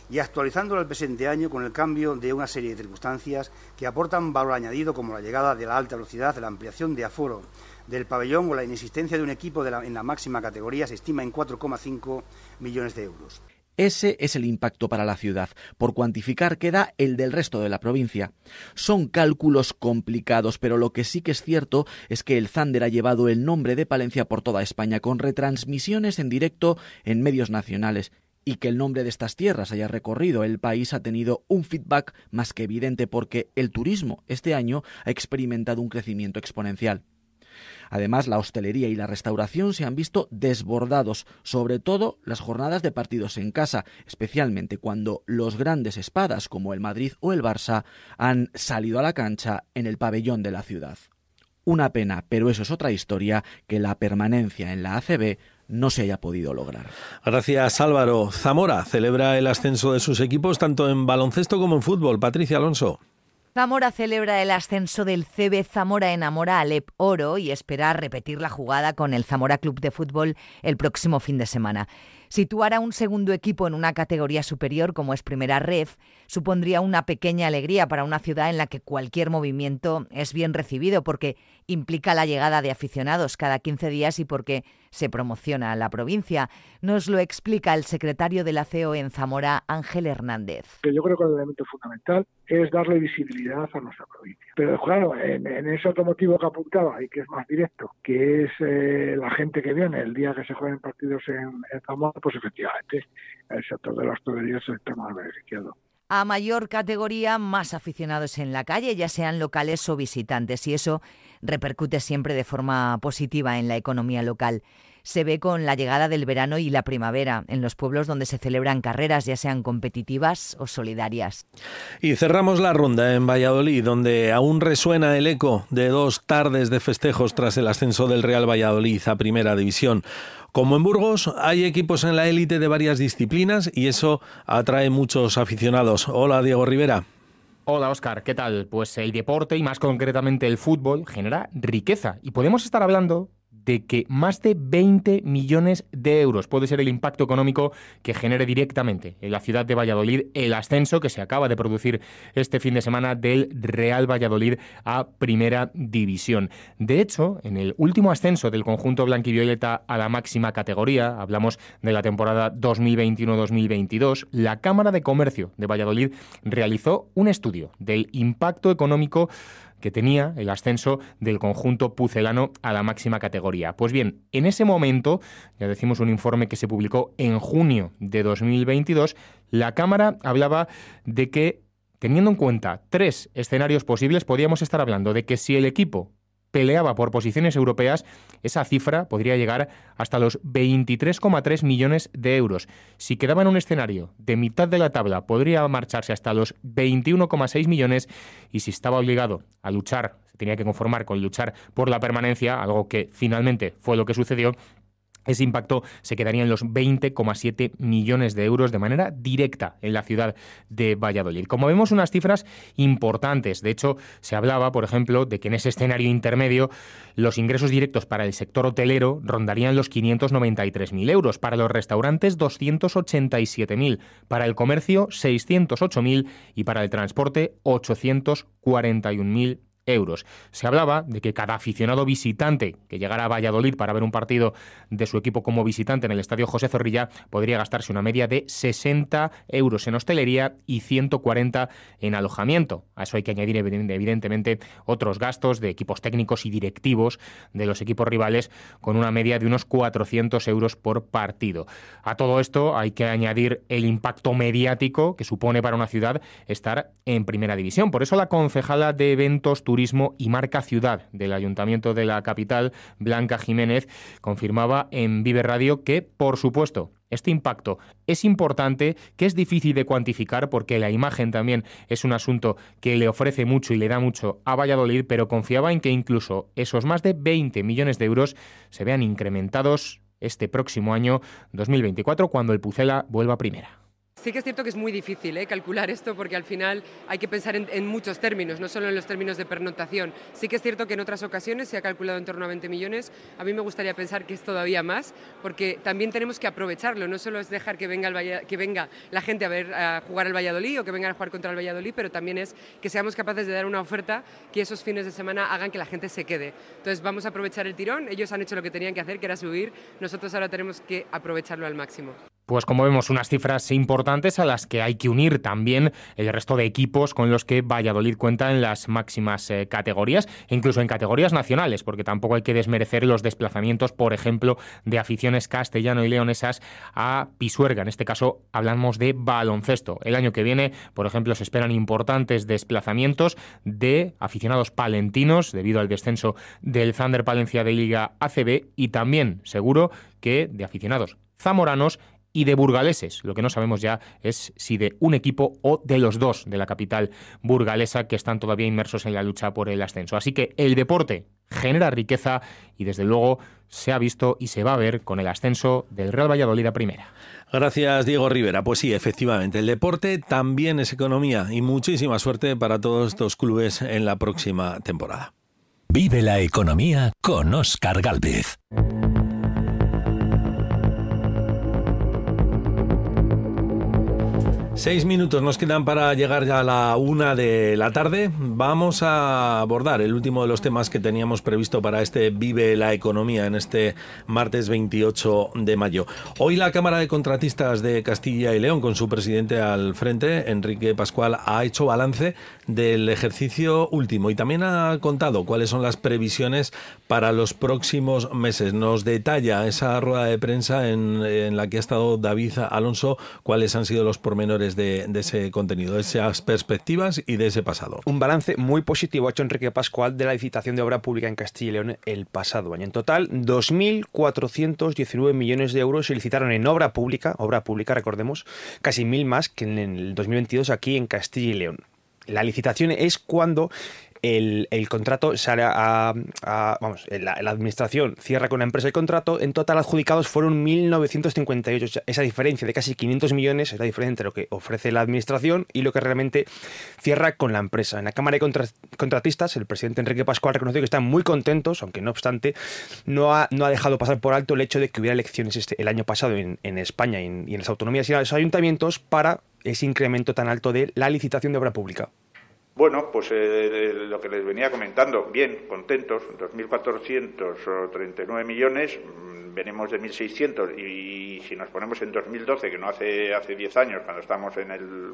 y actualizándolo al presente año con el cambio de una serie de circunstancias que aportan valor añadido como la llegada de la alta velocidad, la ampliación de aforo del pabellón o la inexistencia de un equipo en la máxima categoría se estima en 4,5 millones de euros. Ese es el impacto para la ciudad. Por cuantificar queda el del resto de la provincia. Son cálculos complicados, pero lo que sí que es cierto es que el Zander ha llevado el nombre de Palencia por toda España con retransmisiones en directo en medios nacionales y que el nombre de estas tierras haya recorrido el país ha tenido un feedback más que evidente porque el turismo este año ha experimentado un crecimiento exponencial. Además, la hostelería y la restauración se han visto desbordados, sobre todo las jornadas de partidos en casa, especialmente cuando los grandes espadas como el Madrid o el Barça han salido a la cancha en el pabellón de la ciudad. Una pena, pero eso es otra historia que la permanencia en la ACB no se haya podido lograr. Gracias Álvaro. Zamora celebra el ascenso de sus equipos tanto en baloncesto como en fútbol. Patricia Alonso. Zamora celebra el ascenso del CB Zamora enamora Alep Oro y espera repetir la jugada con el Zamora Club de Fútbol el próximo fin de semana. Situar a un segundo equipo en una categoría superior como es Primera Ref supondría una pequeña alegría para una ciudad en la que cualquier movimiento es bien recibido porque implica la llegada de aficionados cada 15 días y porque se promociona a la provincia. Nos lo explica el secretario del ACEO en Zamora, Ángel Hernández. Yo creo que el elemento fundamental es darle visibilidad a nuestra provincia. Pero claro, en, ese otro motivo que apuntaba y que es más directo, que es eh, la gente que viene el día que se jueguen partidos en, Zamora, pues efectivamente el sector de la hostelería es el tema más beneficiado. A mayor categoría, más aficionados en la calle, ya sean locales o visitantes, y eso repercute siempre de forma positiva en la economía local se ve con la llegada del verano y la primavera en los pueblos donde se celebran carreras, ya sean competitivas o solidarias. Y cerramos la ronda en Valladolid, donde aún resuena el eco de dos tardes de festejos tras el ascenso del Real Valladolid a Primera División. Como en Burgos, hay equipos en la élite de varias disciplinas y eso atrae muchos aficionados. Hola, Diego Rivera. Hola Oscar, ¿qué tal? Pues el deporte y más concretamente el fútbol genera riqueza y podemos estar hablando de que más de 20 millones de euros puede ser el impacto económico que genere directamente en la ciudad de Valladolid el ascenso que se acaba de producir este fin de semana del Real Valladolid a Primera División. De hecho, en el último ascenso del conjunto blanquivioleta a la máxima categoría, hablamos de la temporada 2021-2022, la Cámara de Comercio de Valladolid realizó un estudio del impacto económico que tenía el ascenso del conjunto pucelano a la máxima categoría. Pues bien, en ese momento, ya decimos un informe que se publicó en junio de 2022, la Cámara hablaba de que, teniendo en cuenta tres escenarios posibles, podíamos estar hablando de que si el equipo peleaba por posiciones europeas, esa cifra podría llegar hasta los 23,3 millones de euros. Si quedaba en un escenario de mitad de la tabla, podría marcharse hasta los 21,6 millones y si estaba obligado a luchar, se tenía que conformar con luchar por la permanencia, algo que finalmente fue lo que sucedió, ese impacto se quedaría en los 20,7 millones de euros de manera directa en la ciudad de Valladolid. Como vemos, unas cifras importantes. De hecho, se hablaba, por ejemplo, de que en ese escenario intermedio los ingresos directos para el sector hotelero rondarían los 593.000 euros, para los restaurantes 287.000, para el comercio 608.000 y para el transporte 841.000 euros. Se hablaba de que cada aficionado visitante que llegara a Valladolid para ver un partido de su equipo como visitante en el Estadio José Zorrilla podría gastarse una media de 60 euros en hostelería y 140 en alojamiento. A eso hay que añadir evidentemente otros gastos de equipos técnicos y directivos de los equipos rivales con una media de unos 400 euros por partido. A todo esto hay que añadir el impacto mediático que supone para una ciudad estar en primera división. Por eso la concejala de eventos turísticos y Marca Ciudad del Ayuntamiento de la capital, Blanca Jiménez, confirmaba en Vive Radio que, por supuesto, este impacto es importante, que es difícil de cuantificar porque la imagen también es un asunto que le ofrece mucho y le da mucho a Valladolid, pero confiaba en que incluso esos más de 20 millones de euros se vean incrementados este próximo año 2024 cuando el Pucela vuelva a primera. Sí que es cierto que es muy difícil ¿eh? calcular esto porque al final hay que pensar en, muchos términos, no solo en los términos de pernotación. Sí que es cierto que en otras ocasiones se ha calculado en torno a 20 millones. A mí me gustaría pensar que es todavía más porque también tenemos que aprovecharlo. No solo es dejar que venga, la gente a jugar al Valladolid o que vengan a jugar contra el Valladolid, pero también es que seamos capaces de dar una oferta que esos fines de semana hagan que la gente se quede. Entonces vamos a aprovechar el tirón. Ellos han hecho lo que tenían que hacer, que era subir. Nosotros ahora tenemos que aprovecharlo al máximo. Pues como vemos, unas cifras importantes a las que hay que unir también el resto de equipos con los que Valladolid cuenta en las máximas eh, categorías, incluso en categorías nacionales, porque tampoco hay que desmerecer los desplazamientos, por ejemplo, de aficiones castellano y leonesas a Pisuerga. En este caso hablamos de baloncesto. El año que viene, por ejemplo, se esperan importantes desplazamientos de aficionados palentinos debido al descenso del Thunder Palencia de Liga ACB y también, seguro, que de aficionados zamoranos y de burgaleses. Lo que no sabemos ya es si de un equipo o de los dos de la capital burgalesa que están todavía inmersos en la lucha por el ascenso. Así que el deporte genera riqueza y desde luego se ha visto y se va a ver con el ascenso del Real Valladolid a primera. Gracias, Diego Rivera. Pues sí, efectivamente, el deporte también es economía y muchísima suerte para todos estos clubes en la próxima temporada. Vive la economía con Oscar Galvez. Seis minutos nos quedan para llegar ya a la una de la tarde. Vamos a abordar el último de los temas que teníamos previsto para este Vive la Economía en este martes 28 de mayo. Hoy la Cámara de Contratistas de Castilla y León, con su presidente al frente, Enrique Pascual, ha hecho balance del ejercicio último y también ha contado cuáles son las previsiones para los próximos meses. Nos detalla esa rueda de prensa en, en la que ha estado David Alonso cuáles han sido los pormenores de, ese contenido, de esas perspectivas y de ese pasado. Un balance muy positivo ha hecho Enrique Pascual de la licitación de obra pública en Castilla y León el pasado año. En total, 2.419 millones de euros se licitaron en obra pública, obra pública, recordemos, casi mil más que en el 2022 aquí en Castilla y León. La licitación es cuando el, contrato sale a, vamos, la, administración cierra con la empresa el contrato, en total adjudicados fueron 1.958. Esa diferencia de casi 500 millones es la diferencia entre lo que ofrece la administración y lo que realmente cierra con la empresa. En la Cámara de Contratistas, el presidente Enrique Pascual reconoció que están muy contentos, aunque no obstante, no ha, no ha dejado pasar por alto el hecho de que hubiera elecciones este, el año pasado en, España y en, y en las autonomías y en los ayuntamientos para ese incremento tan alto de la licitación de obra pública. Bueno, pues eh, lo que les venía comentando, bien, contentos, 2.439 millones, mm, venimos de 1.600 y si nos ponemos en 2012, que no hace hace 10 años, cuando estamos en el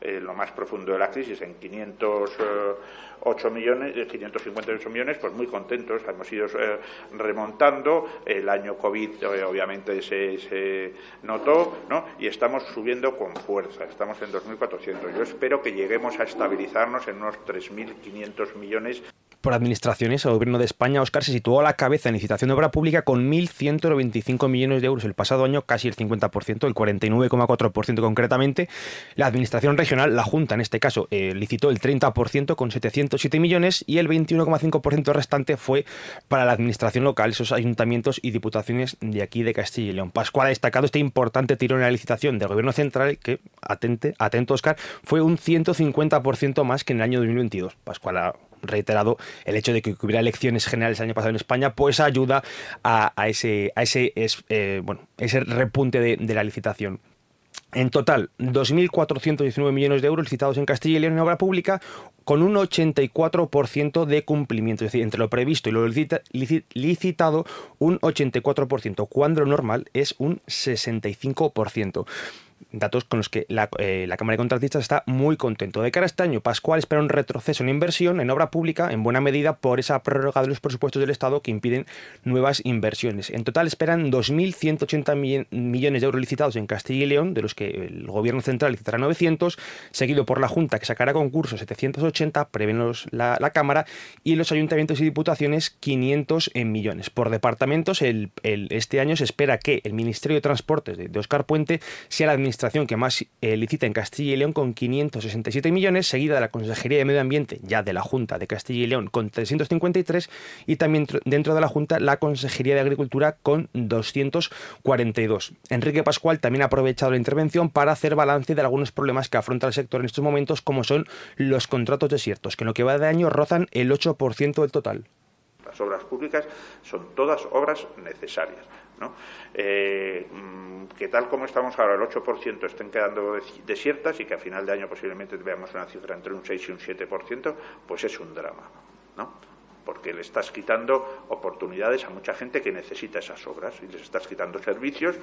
eh, lo más profundo de la crisis, en 508 millones, 558 millones, pues muy contentos. Hemos ido eh, remontando. El año COVID eh, obviamente se, se, notó, ¿no? Y estamos subiendo con fuerza. Estamos en 2.400. Yo espero que lleguemos a estabilizarnos en unos 3.500 millones por administraciones, el Gobierno de España, Oscar, se situó a la cabeza en licitación de obra pública con 1.195 millones de euros el pasado año, casi el 50%, el 49,4% concretamente. La Administración Regional, la Junta en este caso, eh, licitó el 30% con 707 millones y el 21,5% restante fue para la Administración local, esos ayuntamientos y diputaciones de aquí de Castilla y León. Pascual ha destacado este importante tirón en la licitación del Gobierno Central que, atente, atento Oscar, fue un 150% más que en el año 2022. Pascual ha reiterado el hecho de que hubiera elecciones generales el año pasado en España, pues ayuda a, ese, a ese, eh, bueno, ese repunte de, la licitación. En total, 2.419 millones de euros licitados en Castilla y León en obra pública, con un 84% de cumplimiento. Es decir, entre lo previsto y lo licitado, un 84%, cuando lo normal es un 65% datos con los que eh, la, Cámara de Contratistas está muy contento. De cara a este año, Pascual espera un retroceso en inversión en obra pública, en buena medida por esa prórroga de los presupuestos del Estado que impiden nuevas inversiones. En total esperan 2.180 millones de euros licitados en Castilla y León, de los que el Gobierno Central licitará 900, seguido por la Junta que sacará concursos 780, prevén la, Cámara, y los ayuntamientos y diputaciones 500 en millones. Por departamentos, este año se espera que el Ministerio de Transportes de, de Oscar Puente sea la administración que más eh, licita en Castilla y León con 567 millones, seguida de la Consejería de Medio Ambiente, ya de la Junta de Castilla y León, con 353, y también dentro de la Junta la Consejería de Agricultura con 242. Enrique Pascual también ha aprovechado la intervención para hacer balance de algunos problemas que afronta el sector en estos momentos, como son los contratos desiertos, que en lo que va de año rozan el 8% del total. Las obras públicas son todas obras necesarias. ¿No? Eh, que tal como estamos ahora, el 8% estén quedando desiertas y que a final de año posiblemente veamos una cifra entre un 6 y un 7%, pues es un drama, ¿no? Porque le estás quitando oportunidades a mucha gente que necesita esas obras y les estás quitando servicios.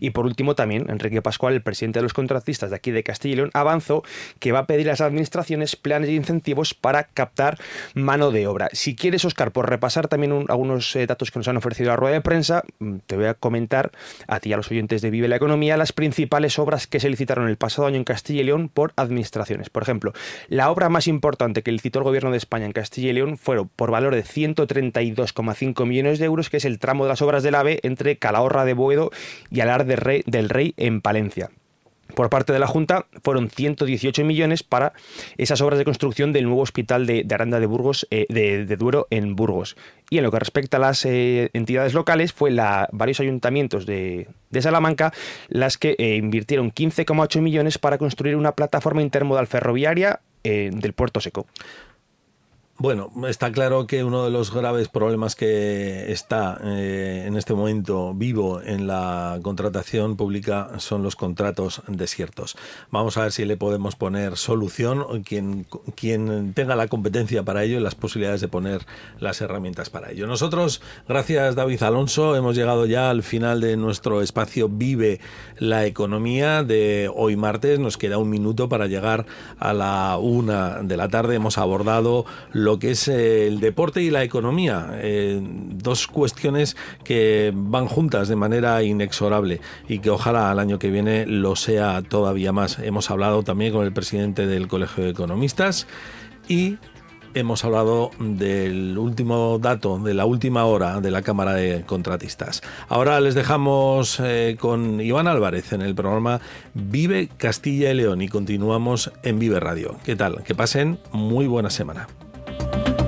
Y por último, también Enrique Pascual, el presidente de los contratistas de aquí de Castilla y León, avanzó que va a pedir a las administraciones planes de incentivos para captar mano de obra. Si quieres, Oscar, por repasar también algunos eh, datos que nos han ofrecido la rueda de prensa, mm, te voy a comentar a ti y a los oyentes de Vive la Economía las principales obras que se licitaron el pasado año en Castilla y León por administraciones. Por ejemplo, la obra más importante que licitó el Gobierno de España en Castilla y León fueron por valor de 132,5 millones de euros, que es el tramo de las obras del AVE entre Calahorra de Boedo y Alar de Rey, del Rey en Palencia. Por parte de la Junta fueron 118 millones para esas obras de construcción del nuevo hospital de, Aranda de Burgos, eh, de, Duero en Burgos. Y en lo que respecta a las eh, entidades locales, fue la, varios ayuntamientos de, Salamanca las que eh, invirtieron 15,8 millones para construir una plataforma intermodal ferroviaria del Puerto Seco. Bueno, está claro que uno de los graves problemas que está eh, en este momento vivo en la contratación pública son los contratos desiertos. Vamos a ver si le podemos poner solución, quien, quien tenga la competencia para ello y las posibilidades de poner las herramientas para ello. Nosotros, gracias David Alonso, hemos llegado ya al final de nuestro espacio Vive la Economía de hoy martes. Nos queda un minuto para llegar a la una de la tarde. Hemos abordado lo que es eh, el deporte y la economía. Eh, dos cuestiones que van juntas de manera inexorable y que ojalá al año que viene lo sea todavía más. Hemos hablado también con el presidente del Colegio de Economistas y hemos hablado del último dato, de la última hora de la Cámara de Contratistas. Ahora les dejamos eh, con Iván Álvarez en el programa Vive Castilla y León y continuamos en Vive Radio. ¿Qué tal? Que pasen muy buena semana. Bye.